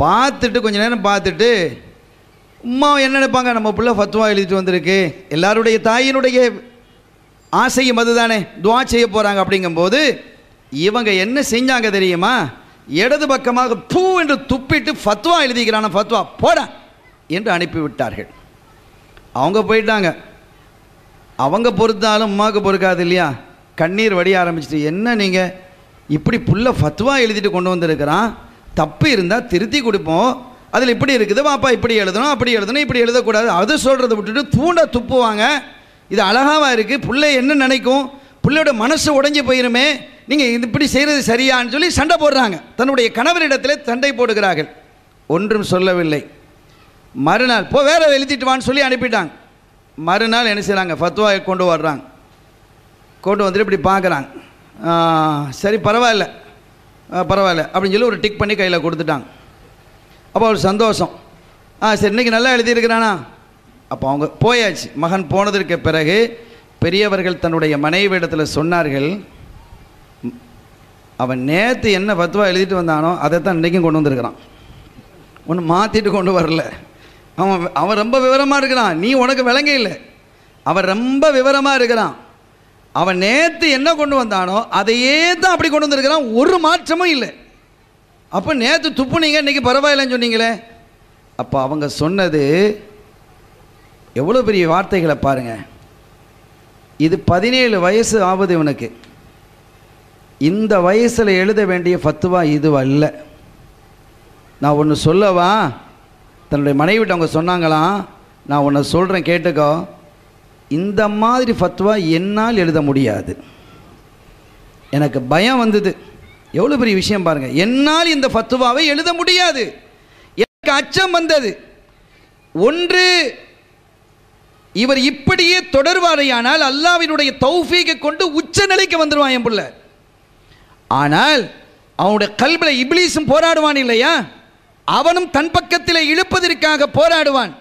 பார்த்துட்டு கொஞ்ச நேரம் பார்த்துட்டு உம்மா என்ன நினைப்பாங்க? நம்ம பிள்ளை ஃபத்துவா எழுதிட்டு வந்திருக்கு. எல்லாருடைய தாயினுடைய ஆசையும் அதுதானே. துவா செய்ய போகிறாங்க அப்படிங்கும்போது இவங்க என்ன செஞ்சாங்க தெரியுமா? இடது பக்கமாக பூ என்று துப்பிட்டு ஃபத்வா எழுதிக்கிறான. ஃபத்வா போடா என்று அனுப்பிவிட்டார்கள். அவங்க போயிட்டாங்க. அவங்க பொறுத்தாலும் உமாவுக்கு பொறுக்காது இல்லையா? கண்ணீர் வடிய ஆரம்பிச்சிட்டு என்ன நீங்கள் இப்படி புள்ள ஃபத்வா எழுதிட்டு கொண்டு வந்திருக்கிறான். தப்பு இருந்தால் திருத்தி கொடுப்போம். அதில் இப்படி இருக்குது வாப்பா இப்படி எழுதணும் அப்படி எழுதணும் இப்படி எழுதக்கூடாது. அது சொல்கிறத விட்டுட்டு தூண்ட துப்புவாங்க. இது அழகாவாக இருக்குது பிள்ளை என்ன நினைக்கும்? பிள்ளையோட மனசு உடஞ்சி போயிருமே. நீங்கள் இது இப்படி செய்கிறது சரியான்னு சொல்லி சண்டை போடுறாங்க. தன்னுடைய கணவரிடத்தில் சண்டை போடுகிறார்கள். ஒன்றும் சொல்லவில்லை. மறுநாள் போ வேற எழுதிட்டு வான்னு சொல்லி அனுப்பிட்டாங்க. மறுநாள் என்ன செய்கிறாங்க ஃபத்வா கொண்டு வர்றாங்க. கொண்டு வந்துட்டு இப்படி பார்க்குறாங்க. சரி பரவாயில்ல. பரவாயில்ல. அப்படின்னு சொல்லி ஒரு டிக் பண்ணி கையில் கொடுத்துட்டாங்க. அப்போ ஒரு சந்தோஷம். ஆ சரி இன்றைக்கி நல்லா எழுதியிருக்கிறானா? அப்போ அவங்க போயாச்சு. மகன் போனதற்கு பிறகு பெரியவர்கள் தன்னுடைய மனைவியிடத்தில் சொன்னார்கள் அவன் நேற்று என்ன பத்துவா எழுதிட்டு வந்தானோ அதை தான் இன்றைக்கும் கொண்டு வந்திருக்கிறான். ஒன்று மாற்றிட்டு கொண்டு வரல. அவன் அவன் ரொம்ப விவரமாக இருக்கிறான். நீ உனக்கு விளங்க இல்லை. அவன் ரொம்ப விவரமாக இருக்கிறான். அவன் நேற்று என்ன கொண்டு வந்தானோ அதையே தான் அப்படி கொண்டு வந்திருக்கிறான். ஒரு மாற்றமும் இல்லை. அப்போ நேற்று துப்புனீங்க இன்னைக்கு பரவாயில்லைன்னு சொன்னீங்களே. அப்போ அவங்க சொன்னது எவ்வளோ பெரிய வார்த்தைகளை பாருங்க. இது பதினேழு வயசு ஆகுது இவனுக்கு. இந்த வயசில் எழுத வேண்டிய ஃபத்துவா இது அல்ல. நான் ஒன்று சொல்லவா? தன்னுடைய மனைவிட்ட அவங்க சொன்னாங்களாம். நான் ஒன்று சொல்கிறேன் கேட்டுக்கோ. இந்த மாதிரி ஃபத்வா என்னால் எழுத முடியாது. எனக்கு பயம் வந்தது. எவ்வளோ பெரிய விஷயம் பாருங்கள் என்னால் இந்த ஃபத்துவாவை எழுத முடியாது. எனக்கு அச்சம் வந்தது. ஒன்று இவர் இப்படியே தொடர்வாரையானால் அல்லாவினுடைய தௌஃபீகை கொண்டு உச்ச நிலைக்கு வந்துடுவான் என் பிள்ளை. ஆனால் அவனுடைய கல்வில இப்ளீஸும் போராடுவான் இல்லையா? அவனும் தன் பக்கத்தில் இழுப்பதற்காக போராடுவான்.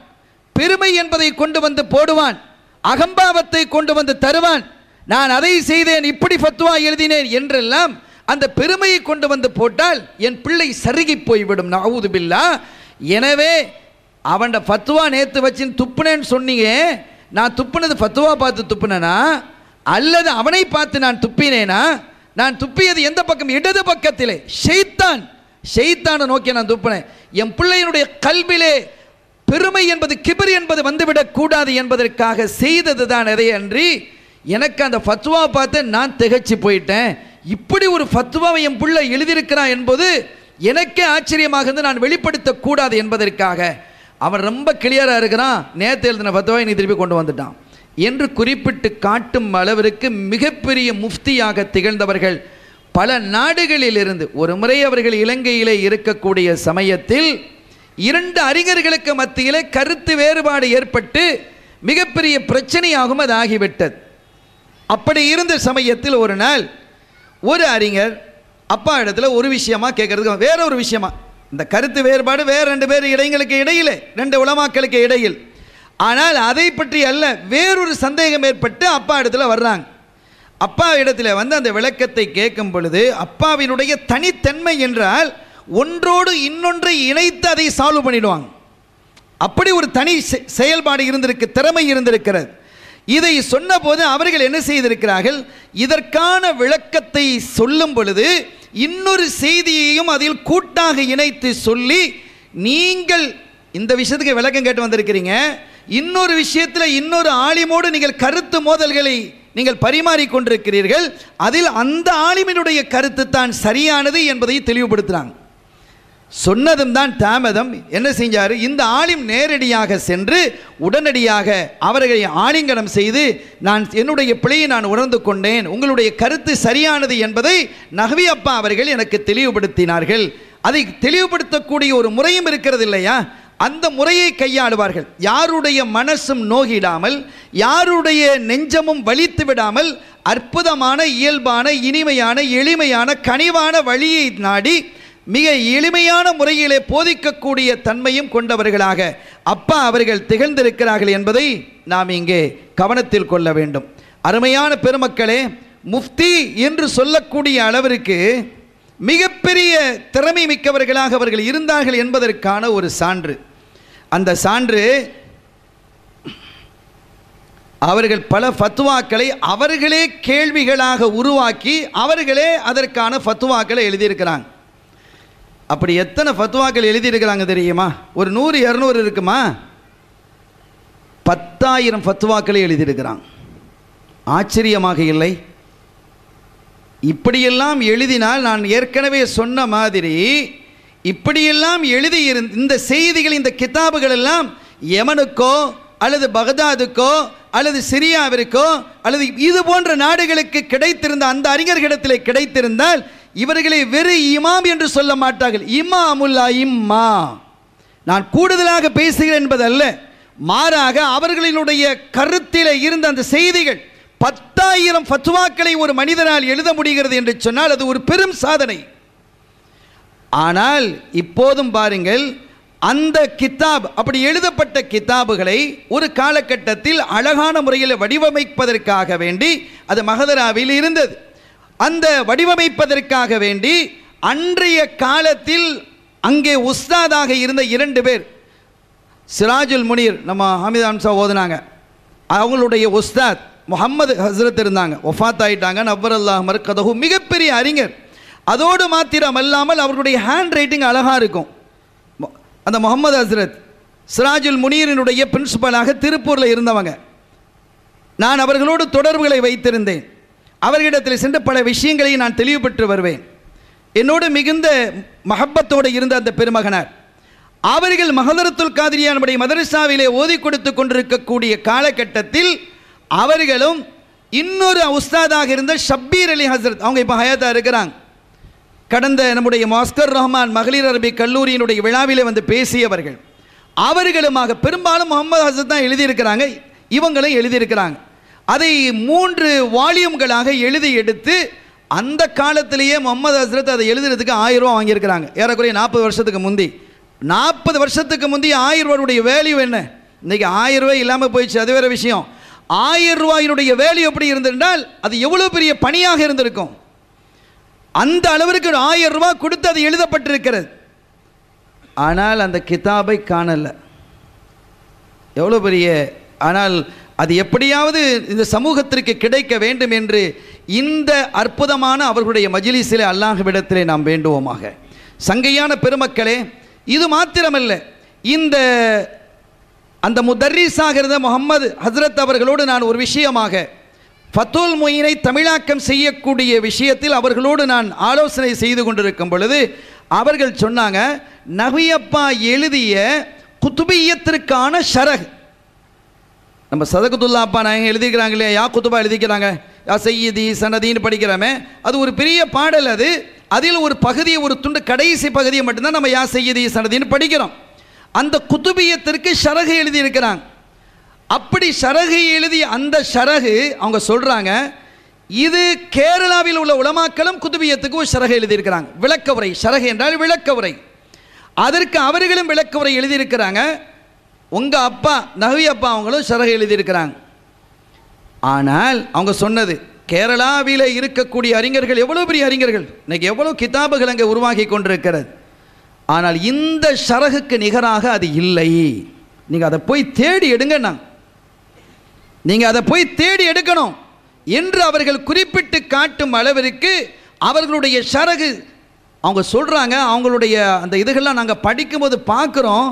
பெருமை என்பதை கொண்டு வந்து போடுவான். அகம்பாவத்தை கொண்டு வந்து தருவான். நான் அதை செய்தேன் இப்படி ஃபத்வா எழுதினேன் என்றெல்லாம் அந்த பெருமையை கொண்டு வந்து போட்டால் என் பிள்ளை சருகி போய்விடும். நவுது பில்லா. எனவே அவன் ஃபத்துவா நேற்று வச்சு துப்புனேன்னு சொன்னீங்க. நான் துப்புனது ஃபத்துவா பார்த்து துப்புனேனா? அல்லது அவனை பார்த்து நான் துப்பினேனா? நான் துப்பியது எந்த பக்கம்? இடது பக்கத்திலே. ஷெய்தான் ஷெய்தானை நோக்கி நான் துப்பினேன். என் பிள்ளையினுடைய கல்விலே பெருமை என்பது கிபிர் என்பது வந்துவிடக் கூடாது என்பதற்காக செய்தது தான் எதை அன்றி எனக்கு அந்த ஃபத்வா பார்த்து நான் திகைச்சு போயிட்டேன். இப்படி ஒரு ஃபத்வாவை என் பிள்ளை எழுதியிருக்கிறான் என்பது எனக்கே ஆச்சரியமாக இருந்து நான் வெளிப்படுத்தக்கூடாது என்பதற்காக. அவன் ரொம்ப கிளியராக இருக்கிறான். நேற்று எழுதின ஃபத்வாவை நீ திருப்பி கொண்டு வந்துட்டான். என்று குறிப்பிட்டு காட்டும் அளவிற்கு மிகப்பெரிய முஃப்தியாக திகழ்ந்தவர்கள் பல நாடுகளிலிருந்து ஒரு முறை அவர்கள் இலங்கையிலே இருக்கக்கூடிய சமயத்தில் இரண்டு அறிஞர்களுக்கு மத்தியில் கருத்து வேறுபாடு ஏற்பட்டு மிகப்பெரிய பிரச்சனையாகும் அது ஆகிவிட்டது. அப்படி இருந்த சமயத்தில் ஒரு நாள் ஒரு அறிஞர் அப்பா இடத்துல ஒரு விஷயமா கேட்கறதுக்கு வேற ஒரு விஷயமா. இந்த கருத்து வேறுபாடு வேற ரெண்டு பேர் இடைங்களுக்கு இடையிலே ரெண்டு உலமாக்களுக்கு இடையில். ஆனால் அதை பற்றி அல்ல வேறொரு சந்தேகம் ஏற்பட்டு அப்பா இடத்துல வர்றாங்க. அப்பா இடத்துல வந்து அந்த விளக்கத்தை கேட்கும் பொழுது அப்பாவினுடைய தனித்தன்மை என்றால் ஒன்றோடு இன்னொன்றை இணைத்து அதை சால்வ் பண்ணிடுவாங்க. அப்படி ஒரு தனி செ- செயல்பாடு இருந்திருக்கு திறமை இருந்திருக்கிறது. இதை சொன்னபோது அவர்கள் என்ன செய்திருக்கிறார்கள்? இதற்கான விளக்கத்தை சொல்லும் பொழுது இன்னொரு செய்தியையும் அதில் கூட்டாக இணைத்து சொல்லி நீங்கள் இந்த விஷயத்துக்கு விளக்கம் கேட்டு வந்திருக்கிறீங்க. இன்னொரு விஷயத்தில் இன்னொரு ஆலிமோடு நீங்கள் கருத்து மோதல்களை நீங்கள் பரிமாறிக்கொண்டிருக்கிறீர்கள். அதில் அந்த ஆலிமினுடைய கருத்து தான் சரியானது என்பதை தெளிவுபடுத்துகிறாங்க சொன்னதும் தான் தாமதம். என்ன செஞ்சாரு? இந்த ஆலிம் நேரடியாக சென்று உடனடியாக அவர்களை ஆலிங்கனம் செய்து நான் என்னுடைய பிழையை நான் உணர்ந்து கொண்டேன். உங்களுடைய கருத்து சரியானது என்பதை நகவி அப்பா அவர்கள் எனக்கு தெளிவுபடுத்தினார்கள். அதை தெளிவுபடுத்தக்கூடிய ஒரு முறையும் இருக்கிறது இல்லையா? அந்த முறையை கையாளுவார்கள். யாருடைய மனசும் நோகிடாமல் யாருடைய நெஞ்சமும் வலித்து விடாமல் அற்புதமான இயல்பான இனிமையான எளிமையான கனிவான வழியை நாடி மிக எளிமையான முறையிலே போதிக்கக்கூடிய தன்மையும் கொண்டவர்களாக அப்பா அவர்கள் திகழ்ந்திருக்கிறார்கள் என்பதை நாம் இங்கே கவனத்தில் கொள்ள வேண்டும். அருமையான பெருமக்களே முஃப்தி என்று சொல்லக்கூடிய அளவிற்கு மிகப்பெரிய திறமை மிக்கவர்களாக அவர்கள் இருந்தார்கள் என்பதற்கான ஒரு சான்று. அந்த சான்று அவர்கள் பல ஃபத்துவாக்களை அவர்களே கேள்விகளாக உருவாக்கி அவர்களே அதற்கான ஃபத்துவாக்களை எழுதியிருக்கிறாங்க. அப்படி எத்தனை ஃபத்துவாக்கள் எழுதியிருக்கிறாங்க தெரியுமா? ஒரு நூறு இரநூறு இருக்குமா? பத்தாயிரம் ஃபத்துவாக்களை எழுதியிருக்கிறாங்க ஆச்சரியமாக இல்லை. இப்படியெல்லாம் எழுதினால் நான் ஏற்கனவே சொன்ன மாதிரி இப்படியெல்லாம் எழுதி இந்த செய்திகள் இந்த கிதாபுகள் எல்லாம் யமனுக்கோ அல்லது பகதாதுக்கோ அல்லது சிரியாவிற்கோ அல்லது இது போன்ற நாடுகளுக்கு கிடைத்திருந்த அந்த அறிஞர்களிடத்தில் கிடைத்திருந்தால் இவர்களை வெறு இமாம் என்று சொல்ல மாட்டார்கள். இமாமுல்லா இம்மா. நான் கூடுதலாக பேசுகிறேன் என்பதல்ல மாறாக அவர்களினுடைய கருத்தில் இருந்த அந்த செய்திகள் பத்தாயிரம் ஃபத்வாக்களை ஒரு மனிதனால் எழுத முடிகிறது என்று சொன்னால் அது ஒரு பெரும் சாதனை. ஆனால் இப்போதும் பாருங்கள் அந்த கித்தாப் அப்படி எழுதப்பட்ட கித்தாபுகளை ஒரு காலகட்டத்தில் அழகான முறையில் வடிவமைப்பதற்காக வேண்டி அது மகதராவில் இருந்தது. அந்த வடிவமைப்பதற்காக வேண்டி அன்றைய காலத்தில் அங்கே உஸ்தாதாக இருந்த இரண்டு பேர் சிராஜுல் முனீர் நம்ம ஹமீத் அம்சா ஓதுனாங்க. அவங்களுடைய உஸ்தாத் முகம்மது ஹஸ்ரத் இருந்தாங்க. ஒஃபாத் ஆயிட்டாங்க நப்பர் அல்லாஹ் மர்கதஹு மிகப்பெரிய அறிஞர். அதோடு மாத்திரம் அல்லாமல் அவருடைய ஹேண்ட் ரைட்டிங் அழகாக இருக்கும். அந்த முகமது ஹஸ்ரத் சிராஜுல் முனீரினுடைய பிரின்சிபலாக திருப்பூரில் இருந்தவங்க. நான் அவர்களோடு தொடர்புகளை வைத்திருந்தேன். அவர்களிடத்தில் சென்று பல விஷயங்களை நான் தெளிவுபெற்று வருவேன். என்னோடு மிகுந்த மஹப்பத்தோடு இருந்த அந்த பெருமகனார் அவர்கள் மகதரத்துல் காதிரியா நம்முடைய மதரசாவிலே ஓதி கொடுத்து கொண்டிருக்கக்கூடிய காலகட்டத்தில் அவர்களும் இன்னொரு உஸ்தாதாக இருந்த ஷப்பீர் அலி ஹசரத் அவங்க இப்போ ஹயாத்தா இருக்கிறாங்க. கடந்த நம்முடைய மாஸ்கர் ரஹ்மான் மகளிர் அரபி கல்லூரியினுடைய விழாவிலே வந்து பேசியவர்கள் அவர்களுமாக பெரும்பாலும் முகமது ஹசரத் தான் எழுதியிருக்கிறாங்க இவங்களும் எழுதியிருக்கிறாங்க. அதை மூன்று வால்யூம்களாக எழுதி எடுத்து அந்த காலத்திலேயே முகமது ஹசரத் அதை எழுதுறதுக்கு ஆயிரம் ரூபா வாங்கியிருக்கிறாங்க. ஏறக்குறைய நாற்பது வருஷத்துக்கு முந்தி. நாற்பது வருஷத்துக்கு முந்தி ஆயிரம் ரூபாயுடைய வேல்யூ என்ன? இன்னைக்கு ஆயிரம் ரூபாய் இல்லாமல் போயிடுச்சு அது வேற விஷயம். ஆயிரம் ரூபாயினுடைய வேல்யூ எப்படி இருந்திருந்தால் அது எவ்வளோ பெரிய பணியாக இருந்திருக்கும்? அந்த அளவிற்கு ஒரு ஆயிரம் ரூபாய் கொடுத்து அது எழுதப்பட்டிருக்கிறது. ஆனால் அந்த கிதாபை காணலை. எவ்வளோ பெரிய ஆனால் அது எப்படியாவது இந்த சமூகத்திற்கு கிடைக்க வேண்டும் என்று இந்த அற்புதமான அவர்களுடைய மஜிலிஸிலே அல்லாஹ்விடத்திலே நாம் வேண்டுவோமாக. சங்கையான பெருமக்களே இது மாத்திரமல்ல. இந்த அந்த முதர்ரீஸாக இருந்த முகமது ஹஸ்ரத் அவர்களோடு நான் ஒரு விஷயமாக ஃபத்துல் மொயினை தமிழாக்கம் செய்யக்கூடிய விஷயத்தில் அவர்களோடு நான் ஆலோசனை செய்து கொண்டிருக்கும் பொழுது அவர்கள் சொன்னாங்க நகையப்பா எழுதிய குத்துபியத்திற்கான ஷரஹ். நம்ம சதகுத்துல்லா அப்பா நாயகம் எழுதிக்கிறாங்க இல்லையா? யா குத்துபா எழுதிக்கிறாங்க யா செய்யதி சனதின்னு படிக்கிறோமே அது ஒரு பெரிய பாடல் அது. அதில் ஒரு பகுதியை ஒரு துண்டு கடைசி பகுதியை மட்டும்தான் நம்ம யா செய்யதி சனதின்னு படிக்கிறோம். அந்த குத்துபியத்திற்கு ஷரகு எழுதியிருக்கிறாங்க. அப்படி ஷரகு எழுதிய அந்த ஷரகு அவங்க சொல்கிறாங்க இது கேரளாவில் உள்ள உலமாக்களும் குத்துபியத்துக்கு ஒரு ஷரகு எழுதியிருக்கிறாங்க. விளக்க உரை ஷரகு என்றால் விளக்க உரை அதற்கு அவர்களும் விளக்க உரை எழுதியிருக்கிறாங்க. உங்கள் அப்பா நகவி அப்பா அவங்களும் சரகு எழுதியிருக்கிறாங்க. ஆனால் அவங்க சொன்னது கேரளாவில் இருக்கக்கூடிய அறிஞர்கள் எவ்வளோ பெரிய அறிஞர்கள்? இன்றைக்கி எவ்வளோ கிதாபுகள் அங்கே உருவாகி கொண்டிருக்கிறது. ஆனால் இந்த ஷரகுக்கு நிகராக அது இல்லை. நீங்கள் அதை போய் தேடி எடுங்கண்ணா நீங்கள் அதை போய் தேடி எடுக்கணும் என்று அவர்கள் குறிப்பிட்டு காட்டும் அளவிற்கு அவர்களுடைய ஷரகு அவங்க சொல்கிறாங்க அவங்களுடைய அந்த இதுகள்லாம் நாங்கள் படிக்கும்போது பார்க்குறோம்.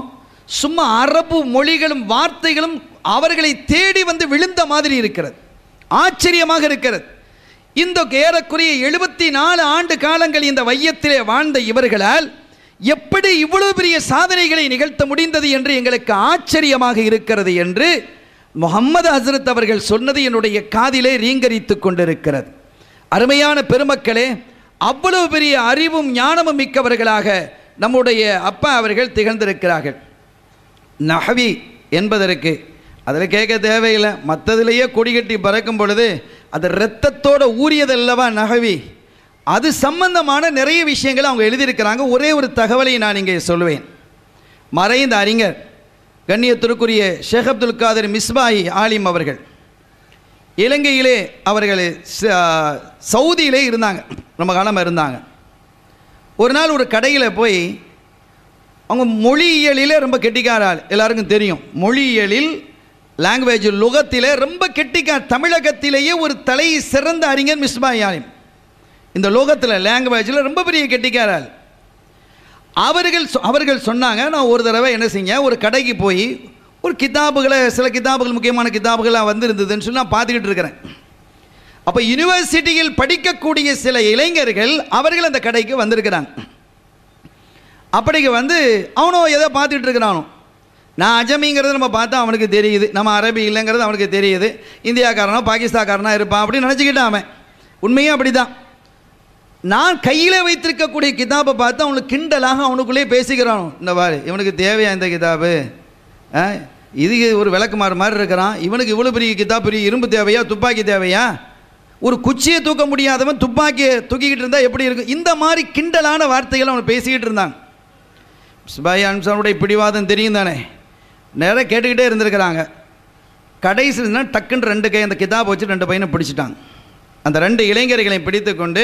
சும்மா அரபு மொழிகளும் வார்த்தைகளும் அவர்களை தேடி வந்து விழுந்த மாதிரி இருக்கிறது. ஆச்சரியமாக இருக்கிறது. இந்த ஏறக்குறைய எழுபத்தி நாலு ஆண்டு காலங்கள் இந்த வையத்திலே வாழ்ந்த இவர்களால் எப்படி இவ்வளவு பெரிய சாதனைகளை நிகழ்த்த முடிந்தது என்று எங்களுக்கு ஆச்சரியமாக இருக்கிறது என்று முகம்மது ஹசரத் அவர்கள் சொன்னது என்னுடைய காதிலே ரீங்கரித்து கொண்டிருக்கிறது. அருமையான பெருமக்களே அவ்வளவு பெரிய அறிவும் ஞானமும் மிக்கவர்களாக நம்முடைய அப்பா அவர்கள் திகழ்ந்திருக்கிறார்கள். நஹவி என்பதற்கு. அதில் கேட்க தேவையில்லை. மற்றதுலேயே கொடிகட்டி பறக்கும் பொழுது அது இரத்தத்தோட ஊறியதல்லவா நகவி அது சம்பந்தமான நிறைய விஷயங்களை அவங்க எழுதியிருக்கிறாங்க. ஒரே ஒரு தகவலை நான் இங்கே சொல்லுவேன் மறைந்த அறிஞர் கண்ணியத்திற்குரிய ஷேக் அப்துல் காதர் மிஸ்பாயி ஆலிம் அவர்கள். இலங்கையிலே அவர்கள் ச- சவுதியிலே இருந்தாங்க. ரொம்ப காலமாக இருந்தாங்க. ஒரு நாள் ஒரு கடையில் போய் அவங்க மொழியியலிலே ரொம்ப கெட்டிக்கார ஆள் எல்லாருக்கும் தெரியும். மொழியியலில் லாங்குவேஜ் லுகத்திலே ரொம்ப கெட்டிக்கார் தமிழகத்திலேயே ஒரு தலை சிறந்த அறிஞர் மிஸ்பா ஆலிம் இந்த லோகத்தில் லாங்குவேஜில் ரொம்ப பெரிய கெட்டிக்கார ஆள் அவர்கள் சொ- அவர்கள் சொன்னாங்க நான் ஒரு தடவை என்ன செஞ்சேன்? ஒரு கடைக்கு போய் ஒரு கிதாபுகளை சில கிதாபுகள் முக்கியமான கிதாபுகளாக வந்திருந்ததுன்னு சொல்லி நான் பார்த்துக்கிட்டு இருக்கிறேன். அப்போ யூனிவர்சிட்டியில் படிக்கக்கூடிய சில இளைஞர்கள் அவர்கள் அந்த கடைக்கு வந்திருக்கிறாங்க. அப்படிக்கு வந்து அவனும் எதை பார்த்துக்கிட்டு இருக்கிறானோ நான் அஜமிங்கிறது நம்ம பார்த்தா அவனுக்கு தெரியுது. நம்ம அரபி இல்லைங்கிறது அவனுக்கு தெரியுது. இந்தியாக்காரனோ பாகிஸ்தான்காரனா இருப்பான் அப்படின்னு நினச்சிக்கிட்டான் அவன். உண்மையும் அப்படி தான் நான் கையில் வைத்திருக்கக்கூடிய கிதாபை பார்த்து அவனுக்கு கிண்டலாக அவனுக்குள்ளே பேசிக்கிறானோ இந்த பாரு இவனுக்கு தேவையா இந்த கிதாபு? ஆ, இது ஒரு விளக்குமாறு மாதிரி இருக்கிறான். இவனுக்கு இவ்வளோ பெரிய கிதாப் பெரிய இரும்பு தேவையா துப்பாக்கி தேவையா? ஒரு குச்சியை தூக்க முடியாதவன் துப்பாக்கியை தூக்கிக்கிட்டு இருந்தால் எப்படி இருக்கும்? இந்த மாதிரி கிண்டலான வார்த்தைகள் அவன் பேசிக்கிட்டு இருந்தான். சுபாய் அன்சாருடைய பிடிவாதம் தெரியும் தானே? நேராக கேட்டுக்கிட்டே இருந்திருக்கிறாங்க. கடைசினா டக்குன்னு ரெண்டு கை அந்த கிதாப் வச்சு ரெண்டு பையனை பிடிச்சிட்டாங்க அந்த ரெண்டு இளைஞர்களையும் பிடித்து கொண்டு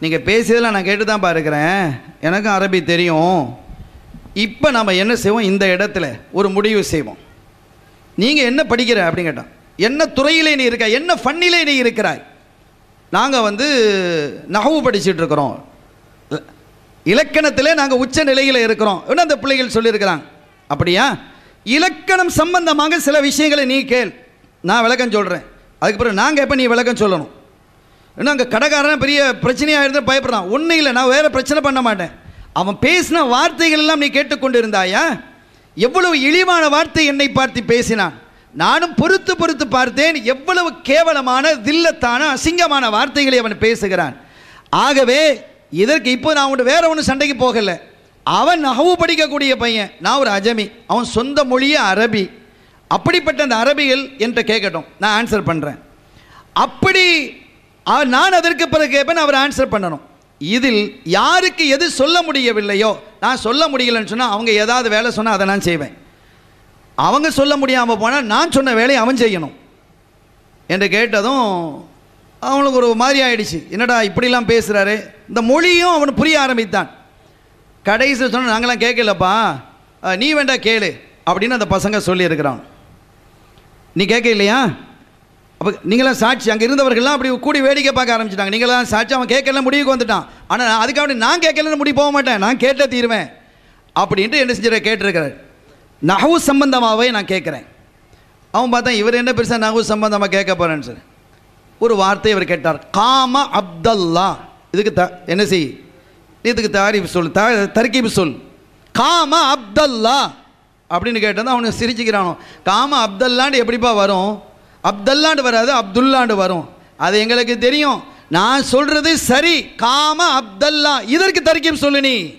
நீங்கள் பேசியதெல்லாம் நான் கேட்டு தான் இருக்கிறேன் எனக்கும் அரபி தெரியும். இப்போ நம்ம என்ன செய்வோம்? இந்த இடத்துல ஒரு முடிவு செய்வோம். நீங்கள் என்ன படிக்கிற அப்படின்னு கேட்டான். என்ன துறையிலே நீ இருக்க என்ன ஃபன்னிலே நீ இருக்கிறாய்? நாங்கள் வந்து நகவு படிச்சுட்டு இருக்கிறோம். இலக்கணத்திலே நாங்கள் உச்ச நிலையில் இருக்கிறோம். இன்னும் அந்த பிள்ளைகள் சொல்லியிருக்கிறாங்க. அப்படியா? இலக்கணம் சம்பந்தமாக சில விஷயங்களை நீ கேள். நான் விளக்கம் சொல்கிறேன் அதுக்கு பிறகு நாங்கள் எப்போ நீ விளக்கம் சொல்லணும்? இன்னும் அங்கே கடைக்காரன் பெரிய பிரச்சனையாக இருந்து பயப்படுறான். ஒன்றும் இல்லை நான் வேறு பிரச்சனை பண்ண மாட்டேன். அவன் பேசின வார்த்தைகள் எல்லாம் நீ கேட்டுக்கொண்டு இருந்தாயா எவ்வளவு இழிவான வார்த்தை என்னை பார்த்து பேசினான். நானும் பொறுத்து பொறுத்து பார்த்தேன். எவ்வளவு கேவலமான தில்லத்தான அசிங்கமான வார்த்தைகளை அவன் பேசுகிறான். ஆகவே இதற்கு இப்போ நான் அவன்கிட்ட வேற ஒன்றும் சண்டைக்கு போகலை. அவன் நகவு படிக்கக்கூடிய பையன். நான் ஒரு அஜமி. அவன் சொந்த மொழியே அரபி. அப்படிப்பட்ட அந்த அரபிகள் என்கிட்ட கேட்கட்டும். நான் ஆன்சர் பண்ணுறேன் அப்படி நான் அதற்கு பிறகு கேட்பேன் அவர் ஆன்சர் பண்ணணும். இதில் யாருக்கு எது சொல்ல முடியவில்லையோ நான் சொல்ல முடியலன்னு சொன்னால் அவங்க ஏதாவது வேலை சொன்னால் அதை நான் செய்வேன். அவங்க சொல்ல முடியாமல் போனால் நான் சொன்ன வேலையை அவன் செய்யணும். என்று கேட்டதும் அவனுக்கு ஒரு மாதிரி ஆயிடுச்சு. என்னடா இப்படிலாம் பேசுகிறாரு இந்த மொழியும் அவன் புரிய ஆரம்பித்தான். கடைசியில் சொன்ன நாங்களாம் கேட்கலப்பா. நீ வேண்டா கேளு. அப்படின்னு அந்த பசங்க சொல்லியிருக்கிறான். நீ கேட்க இல்லையா? அப்போ நீங்களாம் சாட்சி அங்கே இருந்தவர்கள்லாம் அப்படி கூடி வேடிக்கை பார்க்க ஆரம்பிச்சிட்டாங்க. நீங்களாம் சாட்சி அவன் கேட்கல முடிவுக்கு வந்துட்டான். ஆனால் அதுக்காக நான் கேட்கலன்னு முடிவு போக மாட்டேன். நான் கேட்ட தீருவேன். அப்படின்ட்டு என்ன செஞ்சிட கேட்டிருக்கிறார். நகவு சம்பந்தமாகவே நான் கேட்குறேன். அவன் பார்த்தா இவர் என்ன பெருசாக நகவு சம்பந்தமாக கேட்க போகிறேன்னு சொல்லி. ஒரு வார்த்தை இவர் கேட்டார். காம அப்தல்லா. இதுக்கு த என்ன செய்? இதுக்கு தாரிஃப் சொல் த தர்கீப் சொல். காம அப்தல்லா. அப்படின்னு கேட்டது அவனுக்கு சிரிச்சுக்கிறானோ. காம அப்தல்லாண்டு எப்படிப்பா வரும்? அப்தல்லாண்டு வராது அப்துல்லாண்டு வரும். அது எங்களுக்கு தெரியும். நான் சொல்கிறது சரி. காம அப்தல்லா. இதற்கு தர்கீப் சொல்லு நீ.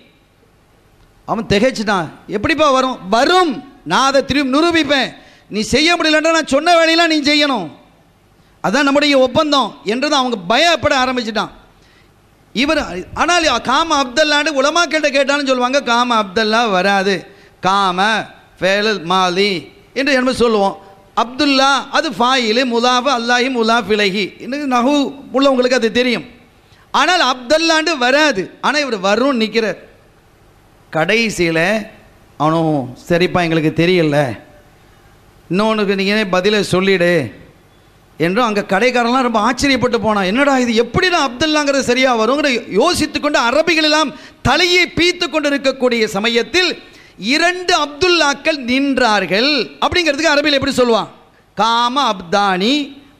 அவன் திகைச்சிட்டான். எப்படிப்பா வரும்? வரும். நான் அதை திரும்பி நிரூபிப்பேன். நீ செய்ய முடியலன்றா நான் சொன்ன வேலையெல்லாம் நீ செய்யணும். அதான் நம்முடைய ஒப்பந்தம் என்றது அவங்க பயப்பட ஆரம்பிச்சிட்டான். இவர் ஆனால் காம அப்தல்லான்னு உலமாக்கிட்ட கேட்டாலும் சொல்லுவாங்க காம அப்தல்லா வராது. காம ஃபேலல் மாலி என்று என்ன சொல்லுவோம். அப்துல்லா அது ஃபாயிலு முலாஃபு அல்லாஹி முலாஃப் இலகி இன்னும் நகு உள்ளவங்களுக்கு அது தெரியும். ஆனால் அப்தல்லாண்டு வராது. ஆனால் இவர் வரும் நிற்கிறார் கடைசியில் அவனும் சரிப்பா எங்களுக்கு தெரியல. இன்னொன்றுக்கு நீங்கள் பதிலை சொல்லிடு. என்றும் அங்கே கடைக்காரன்லாம் ரொம்ப ஆச்சரியப்பட்டு போனான். என்னடா இது எப்படி நான் அப்துல்லாங்கிறது சரியாக வருங்கிற யோசித்து கொண்டு அரபிகள் எல்லாம் தலையை பீத்து கொண்டு இருக்கக்கூடிய சமயத்தில் இரண்டு அப்துல்லாக்கள் நின்றார்கள். அப்படிங்கிறதுக்கு அரபியில் எப்படி சொல்லுவான்? காம அப்தானி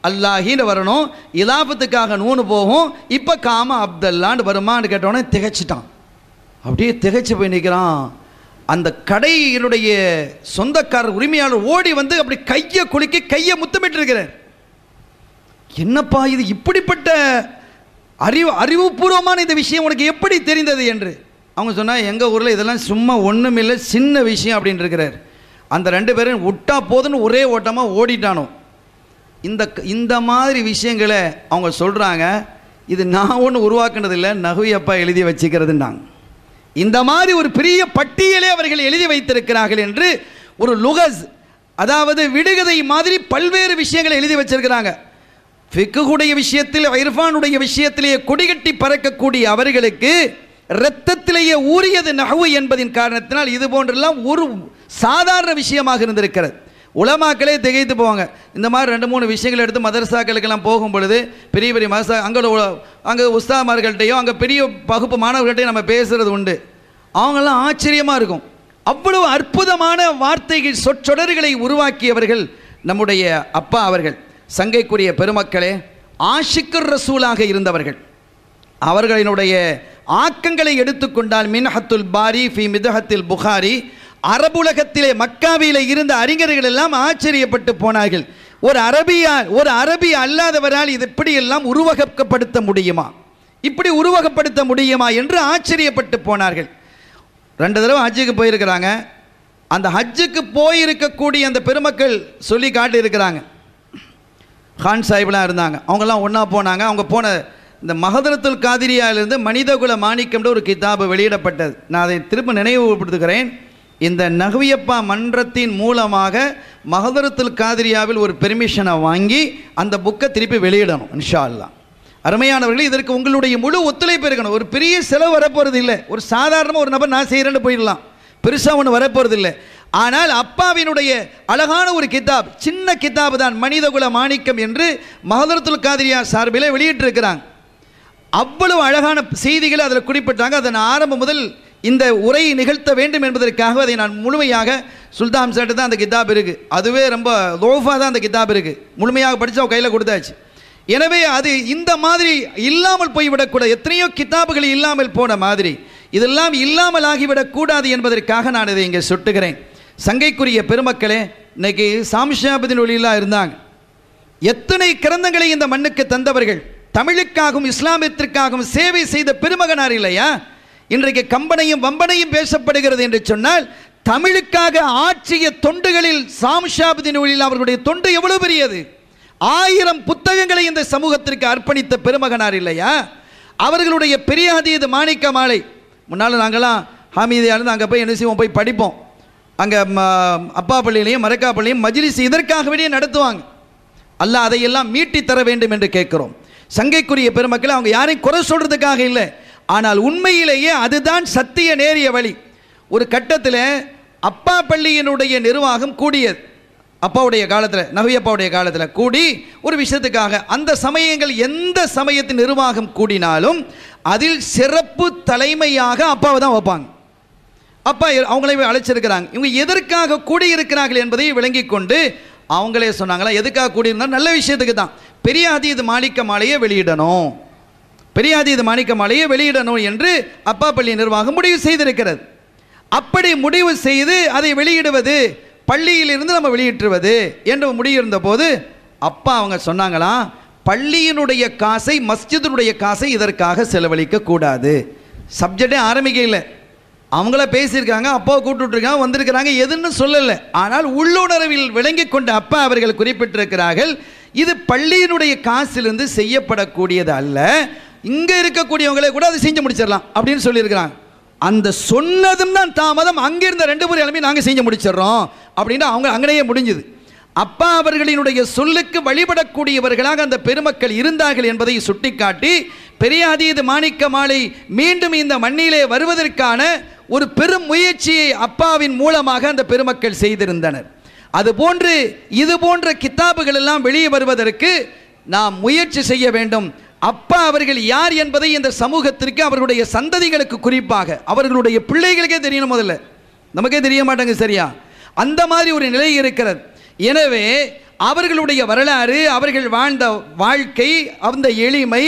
அல்லாஹின்னு வரணும். இலாபத்துக்காக நூனு போகும். இப்போ காம அப்தல்லான்னு வருமான்னு கேட்டோன்னே திகைச்சிட்டான். அப்படியே திகைச்சு போய் நிற்கிறான் அந்த கடையினுடைய சொந்தக்காரர் உரிமையாளர் ஓடி வந்து அப்படி கையை குலுக்கி கையை முத்தமிட்டு இருக்கிறார் என்னப்பா இது இப்படிப்பட்ட அறிவு அறிவுபூர்வமான இந்த விஷயம் உனக்கு எப்படி தெரிந்தது என்று? அவங்க சொன்னால் எங்கள் ஊரில் இதெல்லாம் சும்மா ஒன்றுமில்லை சின்ன விஷயம் அப்படின்னு இருக்கிறார். அந்த ரெண்டு பேரும் விட்டா போதுன்னு ஒரே ஓட்டமாக ஓடிட்டானோ? இந்த இந்த மாதிரி விஷயங்களை அவங்க சொல்கிறாங்க இது நான் ஒன்று உருவாக்குனதில்லை நகுவி அப்பா எழுதி வச்சுக்கிறதுன்னாங்க. இந்த மாதிரி ஒரு பெரிய பட்டியலே அவர்கள் எழுதி வைத்திருக்கிறார்கள் என்று ஒரு லுகஸ் அதாவது விடுகதை மாதிரி பல்வேறு விஷயங்களை எழுதி வச்சிருக்கிறாங்க. ஃபிக்குடைய விஷயத்தில் இர்ஃபானுடைய விஷயத்திலேயே கொடிகட்டி பறக்கக்கூடிய அவர்களுக்கு இரத்தத்திலேயே ஊறியது நகவு என்பதின் காரணத்தினால் இது போன்றெல்லாம் ஒரு சாதாரண விஷயமாக இருந்திருக்கிறது. உலமாக்களே திகைத்து போவாங்க. இந்த மாதிரி ரெண்டு மூணு விஷயங்கள் எடுத்து மதரசாக்களுக்கெல்லாம் போகும் பொழுது பெரிய பெரிய மதரசா அங்கே அங்கே உஸ்தாமார்கள்ட்டையும் அங்கே பெரிய பகுப்பு மாணவர்கள்ட்டையும் நம்ம பேசுகிறது உண்டு. அவங்கெல்லாம் ஆச்சரியமாக இருக்கும். அவ்வளவு அற்புதமான வார்த்தைகள் சொற்றொடர்களை உருவாக்கியவர்கள் நம்முடைய அப்பா அவர்கள். சங்கைக்குரிய பெருமக்களே ஆஷிக்கர் ரசூலாக இருந்தவர்கள். அவர்களினுடைய ஆக்கங்களை எடுத்துக்கொண்டால் மின்ஹத்துல் பாரி ஃபி மிதஹத்தில் புகாரி அரபுலகத்திலே மக்காவிலே இருந்த அறிஞர்கள் எல்லாம் ஆச்சரியப்பட்டு போனார்கள். ஒரு அரபியா ஒரு அரபி அல்லாதவரால் இது இப்படியெல்லாம் உருவகப்படுத்த முடியுமா? இப்படி உருவகப்படுத்த முடியுமா என்று ஆச்சரியப்பட்டு போனார்கள். ரெண்டு தடவை ஹஜ்ஜுக்கு போயிருக்கிறாங்க. அந்த ஹஜ்ஜுக்கு போயிருக்கக்கூடிய அந்த பெருமக்கள் சொல்லி காட்டியிருக்கிறாங்க. ஹான் சாஹிப்லாம் இருந்தாங்க. அவங்கெல்லாம் ஒன்றா போனாங்க. அவங்க போன இந்த மகதரத்துல் காதிரியாவிலிருந்து மனிதகுல மாணிக்கம்ன்ற ஒரு கிதாபு வெளியிடப்பட்டது. நான் அதை திரும்ப நினைவுபடுத்துகிறேன். இந்த நகவியப்பா மன்றத்தின் மூலமாக மகதரத்துல் காதிரியாவில் ஒரு பெர்மிஷனை வாங்கி அந்த புக்கை திருப்பி வெளியிடணும் இன்ஷா அல்லாஹ் அருமையானவர்களே இதற்கு உங்களுடைய முழு ஒத்துழைப்பு இருக்கணும். ஒரு பெரிய செலவு வரப்போகிறது இல்லை ஒரு சாதாரணமாக ஒரு நபர் நான் செய்கிறேன்னு போயிடலாம். பெருசாக ஒன்று வரப்போகிறது இல்லை ஆனால் அப்பாவினுடைய அழகான ஒரு கிதாப் சின்ன கிதாப் தான் மனிதகுல மாணிக்கம் என்று மகதரத்துல் காதிரியா சார்பில் வெளியிட்டிருக்கிறாங்க. அவ்வளவு அழகான செய்திகளை அதில் குறிப்பிட்டாங்க. அதன் ஆரம்பம் முதல் இந்த உரையை நிகழ்த்த வேண்டும் என்பதற்காக அதை நான் முழுமையாக சுல்தான் சேட்டு தான் அந்த கிதாப் இருக்குது அதுவே ரொம்ப லோஃபாக தான் அந்த கிதாப் இருக்குது முழுமையாக படித்து அவன் கையில் கொடுத்தாச்சு. எனவே அது இந்த மாதிரி இல்லாமல் போய்விடக்கூடாது எத்தனையோ கிதாபுகள் இல்லாமல் போன மாதிரி இதெல்லாம் இல்லாமல் ஆகிவிடக்கூடாது என்பதற்காக நான் இதை இங்கே சுட்டுகிறேன். சங்கைக்குரிய பெருமக்களே இன்னைக்கு சாம்ஷாபதின் ஒளியெல்லாம் இருந்தாங்க. எத்தனை கிரந்தங்களை இந்த மண்ணுக்கு தந்தவர்கள்? தமிழுக்காகவும் இஸ்லாமியத்திற்காகவும் சேவை செய்த பெருமகனார் இல்லையா? இன்றைக்கு கம்பனையும் வம்பனையும் பேசப்படுகிறது என்று சொன்னால் தமிழுக்காக ஆற்றிய தொண்டுகளில் சாம்ஷாபுதீன் ஒளியில் அவர்களுடைய தொண்டு எவ்வளவு பெரியது? ஆயிரம் புத்தகங்களை இந்த சமூகத்திற்கு அர்ப்பணித்த பெருமகனார் இல்லையா? அவர்களுடைய பெரிய அதீத மாணிக்க மாலை முன்னால் நாங்களாம் ஹாமீதியாக இருந்து அங்கே போய் என்ன செய்வோம்? போய் படிப்போம். அங்கே அப்பா பள்ளியிலையும் மரக்கா பள்ளியும் மஜ்லிஸ் இதற்காகவே நடத்துவாங்க. அல்லாஹ் அதையெல்லாம் மீட்டி தர வேண்டும் என்று கேட்குறோம். சங்கைக்குரிய பெருமக்களை அவங்க யாரையும் குறை சொல்கிறதுக்காக இல்லை. ஆனால் உண்மையிலேயே அதுதான் சத்திய நேரிய வழி. ஒரு கட்டத்தில் அப்பா பள்ளியினுடைய நிர்வாகம் கூடியது. அப்பாவுடைய காலத்தில் நவியப்பாவுடைய காலத்தில் கூடி ஒரு விஷயத்துக்காக அந்த சமயங்கள் எந்த சமயத்தின் நிர்வாகம் கூடினாலும் அதில் சிறப்பு தலைமையாக அப்பாவை தான் வைப்பாங்க. அப்பா அவங்களே அழைச்சிருக்கிறாங்க. இவங்க எதற்காக கூடியிருக்கிறார்கள் என்பதை விளங்கி கொண்டு அவங்களே சொன்னாங்களா எதுக்காக கூடியிருந்தா நல்ல விஷயத்துக்கு தான். பெரிய அதீத மாணிக்க மாலையை வெளியிடணும். பெரிய அதீத மாணிக்க மாலையை வெளியிடணும் என்று அப்பா பள்ளி நிர்வாகம் முடிவு செய்திருக்கிறது. அப்படி முடிவு செய்து அதை வெளியிடுவது பள்ளியிலிருந்து நம்ம வெளியிட்டுருவது என்று முடியிருந்த போது அப்பா அவங்க சொன்னாங்களாம் பள்ளியினுடைய காசை மஸ்ஜிதினுடைய காசை இதற்காக செலவழிக்க கூடாது. சப்ஜெக்டே ஆரம்பிக்கல அவங்கள பேசியிருக்காங்க அப்பாவை கூப்பிட்டுருக்காங்க வந்திருக்கிறாங்க எதுன்னு சொல்லலை. ஆனால் உள்ளுணர்வில் விளங்கி கொண்ட அப்பா அவர்கள் குறிப்பிட்டிருக்கிறார்கள் இது பள்ளியினுடைய காசிலிருந்து செய்யப்படக்கூடியது அல்ல. இங்கே இருக்கக்கூடியவங்களே கூட அதை செஞ்சு முடிச்சிடலாம் அப்படின்னு சொல்லியிருக்கிறாங்க. அந்த சொன்னதும் தான் தாமதம் அங்கிருந்த ரெண்டு பேரும் எழுப்பி நாங்கள் செஞ்சு முடிச்சிடுறோம் அப்படின்னு அவங்க அங்கனையே முடிஞ்சுது. அப்பா அவர்களினுடைய சொல்லுக்கு வழிபடக்கூடியவர்களாக அந்த பெருமக்கள் இருந்தார்கள் என்பதை சுட்டிக்காட்டி பெரியாதீது மாணிக்க மாலை மீண்டும் இந்த மண்ணிலே வருவதற்கான ஒரு பெரும் முயற்சியை அப்பாவின் மூலமாக அந்த பெருமக்கள் செய்திருந்தனர். அதுபோன்று இது போன்ற கித்தாபுகள் எல்லாம் வெளியே வருவதற்கு நாம் முயற்சி செய்ய வேண்டும். அப்பா அவர்கள் யார் என்பதை இந்த சமூகத்திற்கு அவர்களுடைய சந்ததிகளுக்கு குறிப்பாக அவர்களுடைய பிள்ளைகளுக்கே தெரியணும் முதல்ல. நமக்கே தெரிய மாட்டாங்க சரியா? அந்த மாதிரி ஒரு நிலை இருக்கிறது. எனவே அவர்களுடைய வரலாறு அவர்கள் வாழ்ந்த வாழ்க்கை அந்த எளிமை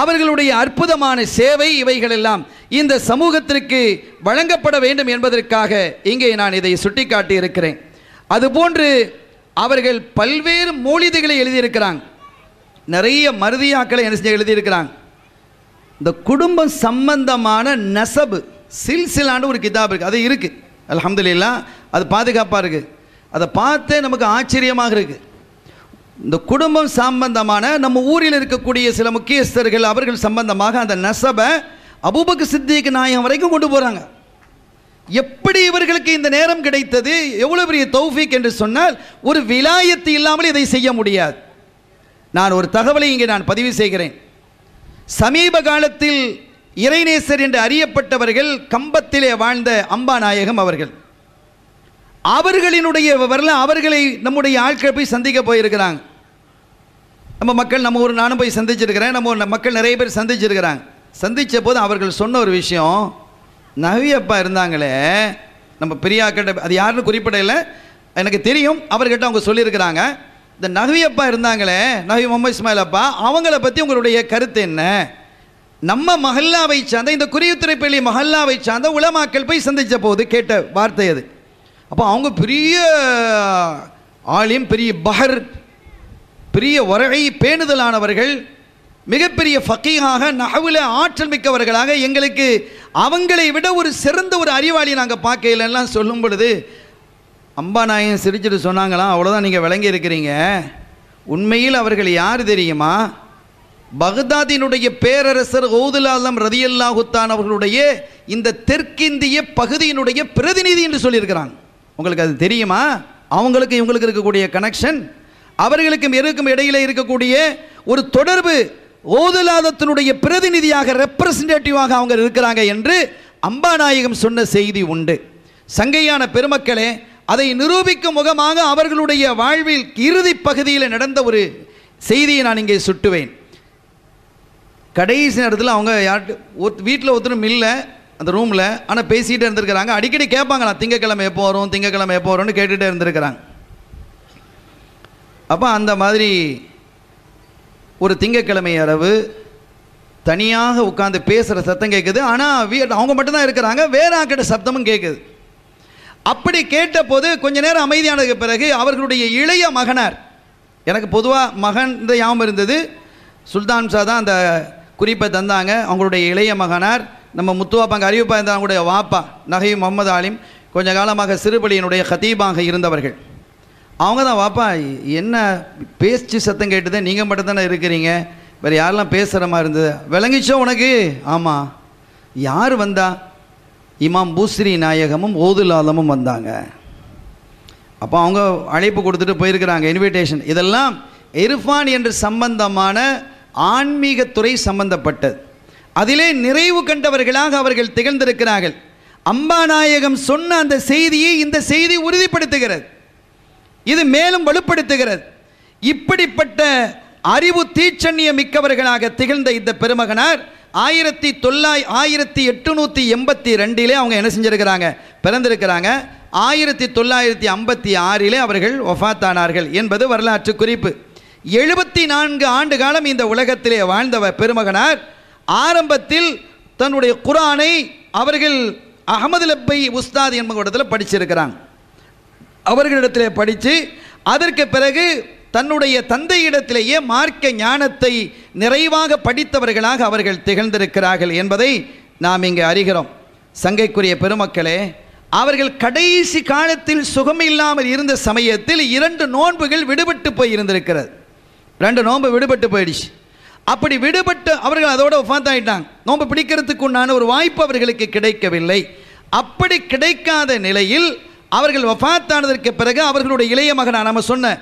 அவர்களுடைய அற்புதமான சேவை இவைகளெல்லாம் இந்த சமூகத்திற்கு வழங்கப்பட வேண்டும் என்பதற்காக இங்கே நான் இதை சுட்டிக்காட்டி இருக்கிறேன். அதுபோன்று அவர்கள் பல்வேறு மூலிதைகளை எழுதியிருக்கிறாங்க. நிறைய மருதியாக்களை என்ன செஞ்சு எழுதியிருக்கிறாங்க. இந்த குடும்பம் சம்பந்தமான நெசபு சில்சிலான்னு ஒரு கிதாப் இருக்குது அது இருக்குது அல்ஹம்துலில்லாஹ் அது பாதுகாப்பாக இருக்குது அதை பார்த்தே நமக்கு ஆச்சரியமாக இருக்குது இந்த குடும்பம் சம்பந்தமான நம்ம ஊரில் இருக்கக்கூடிய சில முக்கியஸ்தர்கள் அவர்கள் சம்பந்தமாக அந்த நெசபை அபூபக்கு சித்திக்கு நாயகம் வரைக்கும் கொண்டு போகிறாங்க எப்படி இவர்களுக்கு இந்த நேரம் கிடைத்தது எவ்வளோ பெரிய தௌஃபிக் என்று சொன்னால் ஒரு விலாயத்து இல்லாமல் இதை செய்ய முடியாது. நான் ஒரு தகவலை இங்கே நான் பதிவு செய்கிறேன். சமீப காலத்தில் இறைநேசர் என்று அறியப்பட்டவர்கள் கம்பத்திலே வாழ்ந்த அம்பாநாயகம் அவர்கள். அவர்களினுடைய வரல அவர்களை நம்முடைய ஆட்கள் போய் சந்திக்க போயிருக்கிறாங்க. நம்ம மக்கள் நம்ம ஒரு நானும் போய் சந்திச்சிருக்கிறேன் நம்ம ஒரு மக்கள் நிறைய பேர் சந்திச்சிருக்கிறாங்க. சந்தித்த போது அவர்கள் சொன்ன ஒரு விஷயம் நவியப்பா இருந்தாங்களே நம்ம பெரியாக்கிட்ட அது யாருன்னு குறிப்பிடல எனக்கு தெரியும் அவர்கிட்ட அவங்க சொல்லியிருக்கிறாங்க. இந்த நகவியப்பா இருந்தாங்களே நகவி முகமது இஸ்மாயில் அப்பா அவங்கள பற்றி உங்களுடைய கருத்து என்ன? நம்ம மஹல்லாவை சார்ந்த இந்த குறியுத்துறைப்பள்ளி மஹல்லாவை சார்ந்த உலமாக்கள் போய் சந்தித்த போது கேட்ட வார்த்தை அது. அப்போ அவங்க பெரிய ஆலிம் பெரிய பஹர் பெரிய வரை பேணுதலானவர்கள் மிகப்பெரிய ஃபக்கீகாக நகவில் ஆற்றல் மிக்கவர்களாக எங்களுக்கு அவங்களை விட ஒரு சிறந்த ஒரு அறிவாளி நாங்கள் பார்க்கலலாம் சொல்லும் பொழுது அம்பாநாயகன் சிரிச்சிட்டு சொன்னாங்களாம் அவ்வளோதான் நீங்கள் விளங்கி இருக்கிறீங்க. உண்மையில் அவர்கள் யார் தெரியுமா? பகதாதினுடைய பேரரசர் ஓதுலாலம் ரதியல்லாஹுத்தான் அவர்களுடைய இந்த தெற்கிந்திய பகுதியினுடைய பிரதிநிதி என்று சொல்லியிருக்கிறாங்க. உங்களுக்கு அது தெரியுமா? அவங்களுக்கு இவங்களுக்கு இருக்கக்கூடிய கனெக்ஷன் அவர்களுக்கும் இருக்கும் இடையில இருக்கக்கூடிய ஒரு தொடர்பு ஓதுலாதத்தினுடைய பிரதிநிதியாக ரெப்ரசன்டேட்டிவாக அவங்க இருக்கிறாங்க என்று அம்பாநாயகம் சொன்ன செய்தி உண்டு. சங்கையான பெருமக்களே அதை நிரூபிக்கும் முகமாக அவர்களுடைய வாழ்வில் இறுதி பகுதியில் நடந்த ஒரு செய்தியை நான் இங்கே சுட்டுவேன். கடைசி நேரத்தில் அவங்க யார்ட்டு வீட்டில் ஒருத்தரும் இல்லை அந்த ரூமில் ஆனால் பேசிகிட்டே இருந்திருக்கிறாங்க. அடிக்கடி கேட்பாங்களா திங்கக்கிழமை எப்போ வரும் திங்கக்கிழமை எப்போ வரும்னு கேட்டுகிட்டே இருந்திருக்கிறாங்க. அப்போ அந்த மாதிரி ஒரு திங்கக்கிழமை இரவு தனியாக உட்காந்து பேசுகிற சத்தம் கேட்குது ஆனால் வீ அவங்க மட்டும்தான் இருக்கிறாங்க வேற ஆக்கிட்ட சத்தமும் கேட்குது அப்படி கேட்டபோது கொஞ்ச நேரம் அமைதியானதுக்கு பிறகு அவர்களுடைய இளைய மகனார் எனக்கு பொதுவாக மகன் இந்த ஞாபகம் இருந்தது சுல்தான் ஷா தான் அந்த குறிப்பை தந்தாங்க. அவங்களுடைய இளைய மகனார் நம்ம முத்துவாப்பாங்க அறிவிப்பா இருந்த வாப்பா நகை முகமது ஆலிம் கொஞ்ச காலமாக சிறுபலியினுடைய ஹதீபாக இருந்தவர்கள். அவங்க தான் வாப்பா என்ன பேச்சு சத்தம் கேட்டுதே? நீங்கள் மட்டும் தானே இருக்கிறீங்க. வேறு யாரெல்லாம் பேசுகிற மாதிரி இருந்தது? விளங்கிச்சோ உனக்கு? ஆமாம் யார் வந்தா? இமாம் பூஸ்ரீ நாயகமும் ஓதுலாலமும் வந்தாங்க. அப்போ அவங்க அழைப்பு கொடுத்துட்டு போயிருக்கிறாங்க இன்விடேஷன் இதெல்லாம் இர்ஃபான் என்று சம்பந்தமான ஆன்மீகத்துறை சம்பந்தப்பட்டது. அதிலே நிறைவு கண்டவர்களாக அவர்கள் திகழ்ந்திருக்கிறார்கள். அம்பாநாயகம் சொன்ன அந்த செய்தியை இந்த செய்தி உறுதிப்படுத்துகிறது. இது மேலும் வலுப்படுத்துகிறது. இப்படிப்பட்ட அறிவு தீச்சண்ணிய மிக்கவர்களாக திகழ்ந்த இந்த பெருமகனார் ஆயிரத்தி தொள்ளாய் ஆயிரத்தி எட்டுநூற்றி எண்பத்தி ரெண்டிலே அவங்க என்ன செஞ்சுருக்கிறாங்க? பிறந்திருக்கிறாங்க. ஆயிரத்தி தொள்ளாயிரத்தி ஐம்பத்தி ஆறிலே அவர்கள் ஒஃபாத்தானார்கள் என்பது வரலாற்று குறிப்பு. எழுபத்தி நான்கு ஆண்டு காலம் இந்த உலகத்திலே வாழ்ந்தவர் பெருமகனார் ஆரம்பத்தில் தன்னுடைய குரானை அவர்கள் அகமது லப்பை உஸ்தாத் என்பவரிடத்தில் படிச்சிருக்கிறாங்க. அவர்களிடத்தில் படித்து அதற்கு பிறகு தன்னுடைய தந்தையிடத்திலேயே மார்க்க ஞானத்தை நிறைவாக படித்தவர்களாக அவர்கள் திகழ்ந்திருக்கிறார்கள் என்பதை நாம் இங்கே அறிகிறோம். சங்கைக்குரிய பெருமக்களே அவர்கள் கடைசி காலத்தில் சுகம் இல்லாமல் இருந்த சமயத்தில் இரண்டு நோன்புகள் விடுபட்டு போய் இருந்திருக்கிறது ரெண்டு நோன்பு விடுபட்டு போயிடுச்சு. அப்படி விடுபட்டு அவர்கள் அதோட ஆயிட்டாங்க நோன்பு பிடிக்கிறதுக்கு உண்டான ஒரு வாய்ப்பு அவர்களுக்கு கிடைக்கவில்லை. அப்படி கிடைக்காத நிலையில் அவர்கள் வஃபாத்தானதற்கு பிறகு அவர்களுடைய இளைய மகனா நம்ம சொன்ன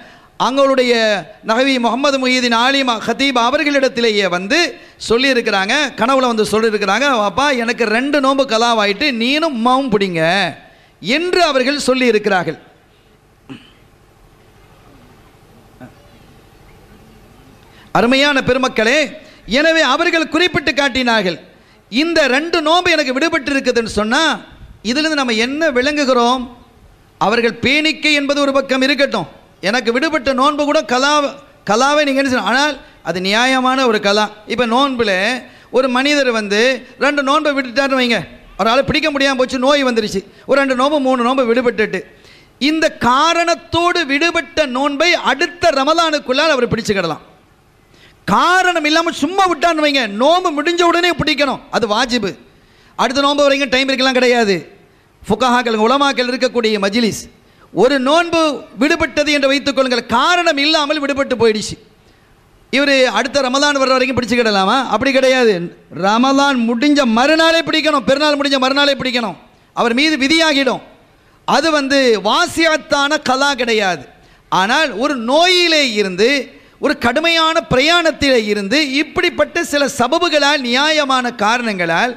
அவங்களுடைய நகவி முகமது முஹீதீன் ஆலிமா ஹதீப் அவர்களிடத்திலேயே வந்து சொல்லியிருக்கிறாங்க கனவுல வந்து சொல்லியிருக்கிறாங்க அப்பா எனக்கு ரெண்டு நோன்பு கலாவாயிட்டு நீனும் உமாவும் பிடிங்க என்று அவர்கள் சொல்லியிருக்கிறார்கள். அருமையான பெருமக்களே எனவே அவர்கள் குறிப்பிட்டு காட்டினார்கள் இந்த ரெண்டு நோன்பு எனக்கு விடுபட்டு இருக்குதுன்னு சொன்னால் இதிலிருந்து நம்ம என்ன விளங்குகிறோம்? அவர்கள் பேணிக்கை என்பது ஒரு பக்கம் இருக்கட்டும். எனக்கு விடுபட்ட நோன்பு கூட கலா கலாவை நீங்கள் என்ன ஆனால் அது நியாயமான ஒரு கலா. இப்போ நோன்பில் ஒரு மனிதர் வந்து ரெண்டு நோன்பை விட்டுட்டாருன்னு வைங்க. ஒரு ஆள் பிடிக்க முடியாமல் போச்சு நோய் வந்துருச்சு. ஒரு ரெண்டு நோன்பு மூணு நோன்பு விடுபட்டுட்டு. இந்த காரணத்தோடு விடுபட்ட நோன்பை அடுத்த ரமலானுக்குள்ளால் அவர் பிடிச்சுக்கிடலாம். காரணம் இல்லாமல் சும்மா விட்டான்னு வைங்க. நோம்பு முடிஞ்ச உடனே பிடிக்கணும். அது வாஜிபு. அடுத்த நோன்பு வரைக்கும் டைம் இருக்கலாம் கிடையாது. ஃபுகஹாக்கள் உலமாக்கள் இருக்கக்கூடிய மஜிலிஸ். ஒரு நோன்பு விடுபட்டது என்று வைத்துக் கொள்ளுங்கள். காரணம் இல்லாமல் விடுபட்டு போயிடுச்சு. இவர் அடுத்த ரமதான் வர்ற வரைக்கும் பிடிச்சிக்கிடலாமா? அப்படி கிடையாது. ரமதான் முடிஞ்ச மறுநாளே பிடிக்கணும். பெருநாள் முடிஞ்ச மறுநாளே பிடிக்கணும். அவர் மீது விதியாகிடும். அது வந்து வாசியாத்தான கலா கிடையாது. ஆனால் ஒரு நோயிலே இருந்து ஒரு கடுமையான பிரயாணத்தில் இருந்து இப்படிப்பட்ட சில சபபுகளால் நியாயமான காரணங்களால்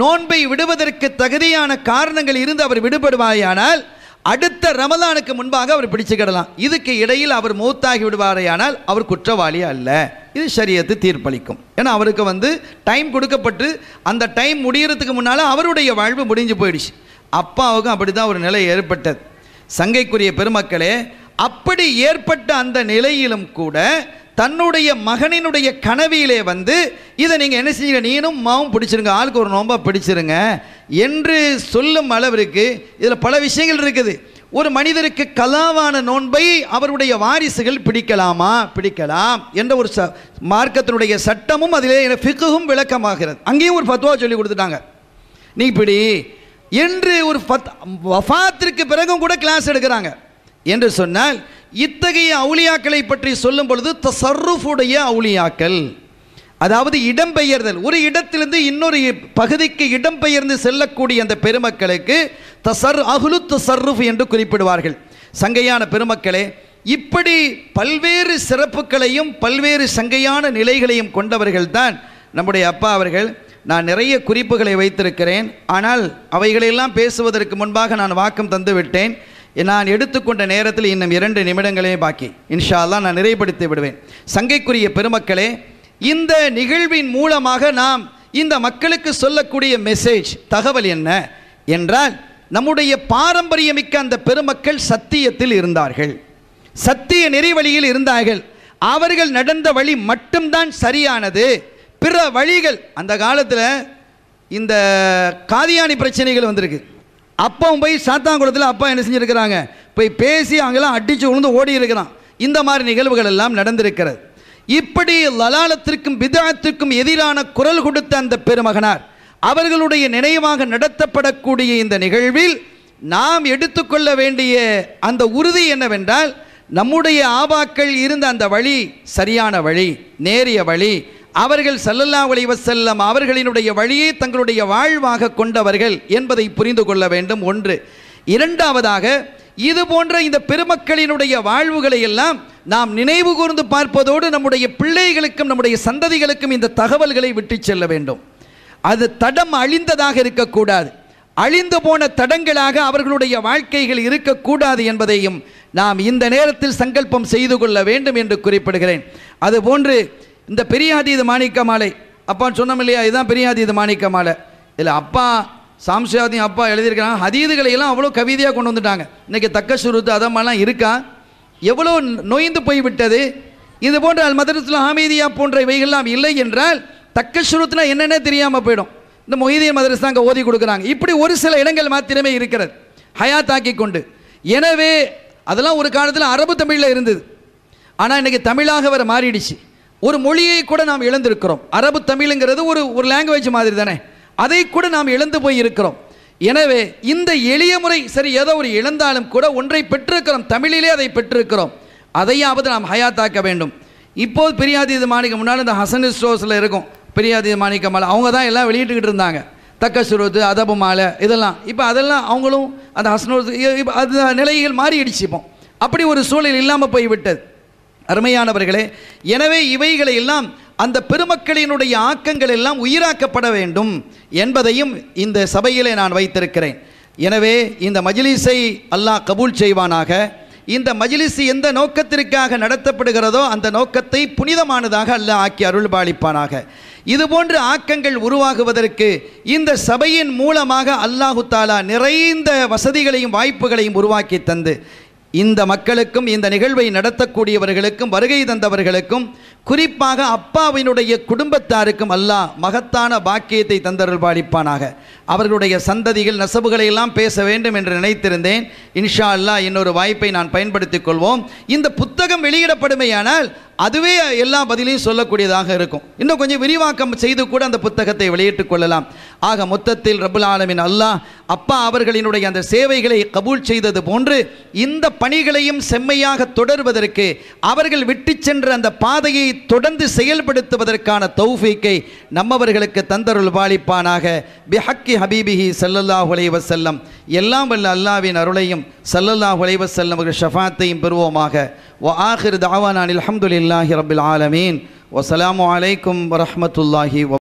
நோன்பை விடுவதற்கு தகுதியான காரணங்கள் இருந்து அவர் விடுபடுவாயானால் அடுத்த ரமலானுக்கு முன்பாக அவர் பிடிச்சுக்கிடலாம். இதுக்கு இடையில் அவர் மூத்தாகி விடுவாரையானால் அவர் குற்றவாளி அல்ல. இது சரியத்து தீர்ப்பளிக்கும். ஏன்னா அவருக்கு வந்து டைம் கொடுக்கப்பட்டு அந்த டைம் முடியறதுக்கு முன்னால் அவருடைய வாழ்வு முடிஞ்சு போயிடுச்சு. அப்பாவுக்கும் அப்படி தான் ஒரு நிலை ஏற்பட்டது. சங்கைக்குரிய பெருமக்களே அப்படி ஏற்பட்ட அந்த நிலையிலும் கூட தன்னுடைய மகனினுடைய கனவியிலே வந்து இதை நீங்கள் என்ன செய்யுங்க நீனும் மாவும் பிடிச்சிருங்க. ஆளுக்கு ஒரு நோம்பாக பிடிச்சிருங்க. என்று சொல்லும் அளவிற்கு இதில் பல விஷயங்கள் இருக்குது. ஒரு மனிதருக்கு கலாவான நோன்பை அவருடைய வாரிசுகள் பிடிக்கலாமா? பிடிக்கலாம் என்ற ஒரு ச மார்க்கத்தினுடைய சட்டமும் அதிலே ஃபிக்குகும் விளக்கமாகிறது. அங்கேயும் ஒரு ஃபத்வா சொல்லி கொடுத்துட்டாங்க. நீ இப்படி என்று ஒரு ஃபத் வஃபாத்திற்கு பிறகும் கூட கிளாஸ் எடுக்கிறாங்க. என்று சொன்னால் இத்தகைய அவுளியாக்களை பற்றி சொல்லும் பொழுது தசர்ருஃபுடைய அவுளியாக்கள் அதாவது இடம்பெயர்தல். ஒரு இடத்திலிருந்து இன்னொரு பகுதிக்கு இடம்பெயர்ந்து செல்லக்கூடிய அந்த பெருமக்களுக்கு தசர் அகுலு தசர்ருஃப் என்று குறிப்பிடுவார்கள். சங்கையான பெருமக்களே இப்படி பல்வேறு சிறப்புகளையும் பல்வேறு சங்கையான நிலைகளையும் கொண்டவர்கள் தான் நம்முடைய அப்பா அவர்கள். நான் நிறைய குறிப்புகளை வைத்திருக்கிறேன். ஆனால் அவைகளெல்லாம் பேசுவதற்கு முன்பாக நான் வாக்கம் தந்து விட்டேன் நான் எடுத்துக்கொண்ட நேரத்தில் இன்னும் இரண்டு நிமிடங்களே பாக்கி. இன்ஷால்லாம் நான் நிறைப்படுத்தி விடுவேன். சங்கைக்குரிய பெருமக்களே இந்த நிகழ்வின் மூலமாக நாம் இந்த மக்களுக்கு சொல்லக்கூடிய மெசேஜ் தகவல் என்ன? என்றால் நம்முடைய பாரம்பரியமிக்க அந்த பெருமக்கள் சத்தியத்தில் இருந்தார்கள். சத்திய நெறிவழியில் இருந்தார்கள். அவர்கள் நடந்த வழி மட்டும்தான் சரியானது. பிற வழிகள் அந்த காலத்தில் இந்த காதியானி பிரச்சனைகள் வந்திருக்கு. அப்பாவும் போய் சாத்தாங்குளத்தில் அப்பா என்ன செஞ்சுருக்கிறாங்க? போய் பேசி அங்கெல்லாம் அடித்து விழுந்து ஓடி இருக்கிறான் இந்த மாதிரி நிகழ்வுகள் எல்லாம் நடந்திருக்கிறது. இப்படி லலாலத்திற்கும் விதாயத்திற்கும் எதிரான குரல் கொடுத்த அந்த பெருமகனார் அவர்களுடைய நினைவாக நடத்தப்படக்கூடிய இந்த நிகழ்வில் நாம் எடுத்துக்கொள்ள வேண்டிய அந்த உறுதி என்னவென்றால் நம்முடைய ஆபாக்கள் இருந்த அந்த வழி சரியான வழி நேரிய வழி அவர்கள் சல்லல்லா அலைஹி செல்லம் அவர்களினுடைய வழியை தங்களுடைய வாழ்வாக கொண்டவர்கள் என்பதை புரிந்து கொள்ள வேண்டும். ஒன்று. இரண்டாவதாக இது போன்ற இந்த பெருமக்களினுடைய வாழ்வுகளை எல்லாம் நாம் நினைவு கூர்ந்து பார்ப்பதோடு நம்முடைய பிள்ளைகளுக்கும் நம்முடைய சந்ததிகளுக்கும் இந்த தகவல்களை விட்டுச் செல்ல வேண்டும். அது தடம் அழிந்ததாக இருக்கக்கூடாது. அழிந்து போன தடங்களாக அவர்களுடைய வாழ்க்கைகள் இருக்கக்கூடாது என்பதையும் நாம் இந்த நேரத்தில் சங்கல்பம் செய்து கொள்ள வேண்டும் என்று குறிப்பிடுகிறேன். அதுபோன்று இந்த பெரியாதீத மாணிக்க மாலை. அப்பான்னு சொன்னோம் இல்லையா? இதுதான் பெரியாதீத மாணிக்க மாலை. இல்லை அப்பா சாம்சியாதையும் அப்பா எழுதியிருக்கிறாங்க. ஹதீதுகளை எல்லாம் அவ்வளோ கவிதையாக கொண்டு வந்துட்டாங்க. இன்றைக்கி தக்க சுருத்து அதமெல்லாம் இருக்கா? எவ்வளோ நொய்ந்து போய்விட்டது. இது போன்ற அல் மதரத்துல ஹாமீதியா போன்ற இவைகள்லாம் இல்லை என்றால் தக்க சுருத்துனா என்னென்ன தெரியாமல் போயிடும். இந்த மொஹீதீன் மதரஸ் தான் அங்கே ஓதி கொடுக்குறாங்க. இப்படி ஒரு சில இடங்கள் மாத்திரமே இருக்கிறது. ஹயாத்தாக்கி கொண்டு. எனவே அதெல்லாம் ஒரு காலத்தில் அரபு தமிழில் இருந்தது. ஆனால் இன்னைக்கு தமிழாக வர மாறிடுச்சு. ஒரு மொழியை கூட நாம் இழந்திருக்கிறோம். அரபு தமிழுங்கிறது ஒரு ஒரு லாங்குவேஜ் மாதிரி தானே. அதை கூட நாம் இழந்து போய் இருக்கிறோம். எனவே இந்த எளிய முறை சரி ஏதோ ஒரு இழந்தாலும் கூட ஒன்றை பெற்றிருக்கிறோம். தமிழிலே அதை பெற்றிருக்கிறோம். அதையாவது நாம் ஹயாத்தாக்க வேண்டும். இப்போது பெரியாதீத மாணிக்கம் முன்னால் இந்த ஹசன் ஸ்டோர்ஸில் இருக்கும். பெரியாதீத மாணிக்க மாலை. அவங்க தான் எல்லாம் வெளியிட்டுக்கிட்டு இருந்தாங்க. தக்க சுருத்து அதபு மாலை இதெல்லாம். இப்போ அதெல்லாம் அவங்களும் அந்த ஹசனோஸ் அது நிலைகள் மாறிடுச்சு இப்போ. அப்படி ஒரு சூழல் இல்லாமல் போய்விட்டது. அருமையானவர்களே எனவே இவைகளை எல்லாம் அந்த பெருமக்களினுடைய ஆக்கங்கள் எல்லாம் உயிராக்கப்பட வேண்டும் என்பதையும் இந்த சபையிலே நான் வைத்திருக்கிறேன். எனவே இந்த மஜ்லிஸை அல்லாஹ் கபூல் செய்வானாக. இந்த மஜிலிஸ் எந்த நோக்கத்திற்காக நடத்தப்படுகிறதோ அந்த நோக்கத்தை புனிதமானதாக அல்லாஹ் ஆக்கி அருள்பாலிப்பானாக. இதுபோன்ற ஆக்கங்கள் உருவாகுவதற்கு இந்த சபையின் மூலமாக அல்லாஹு தாலா நிறைந்த வசதிகளையும் வாய்ப்புகளையும் உருவாக்கி தந்து இந்த மக்களுக்கும் இந்த நிகழ்வை நடத்தக்கூடியவர்களுக்கும் வருகை தந்தவர்களுக்கும் குறிப்பாக அப்பாவினுடைய குடும்பத்தாருக்கும் அல்லாஹ் மகத்தான பாக்கியத்தை தந்தருள்பாடிப்பானாக அவர்களுடைய சந்ததிகள் நெசவுகளை எல்லாம் பேச வேண்டும் என்று நினைத்திருந்தேன். இன்ஷா அல்லாஹ் இன்னொரு வாய்ப்பை நான் பயன்படுத்திக் கொள்வோம். இந்த புத்தகம் வெளியிடப்படுமையானால் அதுவே எல்லா பதிலையும் சொல்லக்கூடியதாக இருக்கும். இன்னும் கொஞ்சம் விரிவாக்கம் செய்து கூட அந்த புத்தகத்தை வெளியிட்டுக் கொள்ளலாம். ஆக மொத்தத்தில் ரபுல் ஆலமின் அல்லாஹ் அப்பா அவர்களினுடைய அந்த சேவைகளை கபூல் செய்தது போன்று இந்த பணிகளையும் செம்மையாக தொடர்வதற்கு அவர்கள் விட்டு சென்ற அந்த பாதையை தொடர்ந்து செயல்படுத்துவதற்கான தௌஃபீக்கை நம்மவர்களுக்கு தந்தருள் பாலிப்பானாக. பிஹக்கி ஹபீபிஹி சல்லல்லாஹு அலைஹி செல்லம் எல்லாம் வல்ல அல்லாவின் அருளையும் சல்லல்லாஹு செல்லம் வஸல்லம் அவர்கள் ஷஃபாத்தையும் பெறுவோமாக. வ ஆஹிர் الله رب العالمين. والسلام عليكم ورحمة الله وبركاته.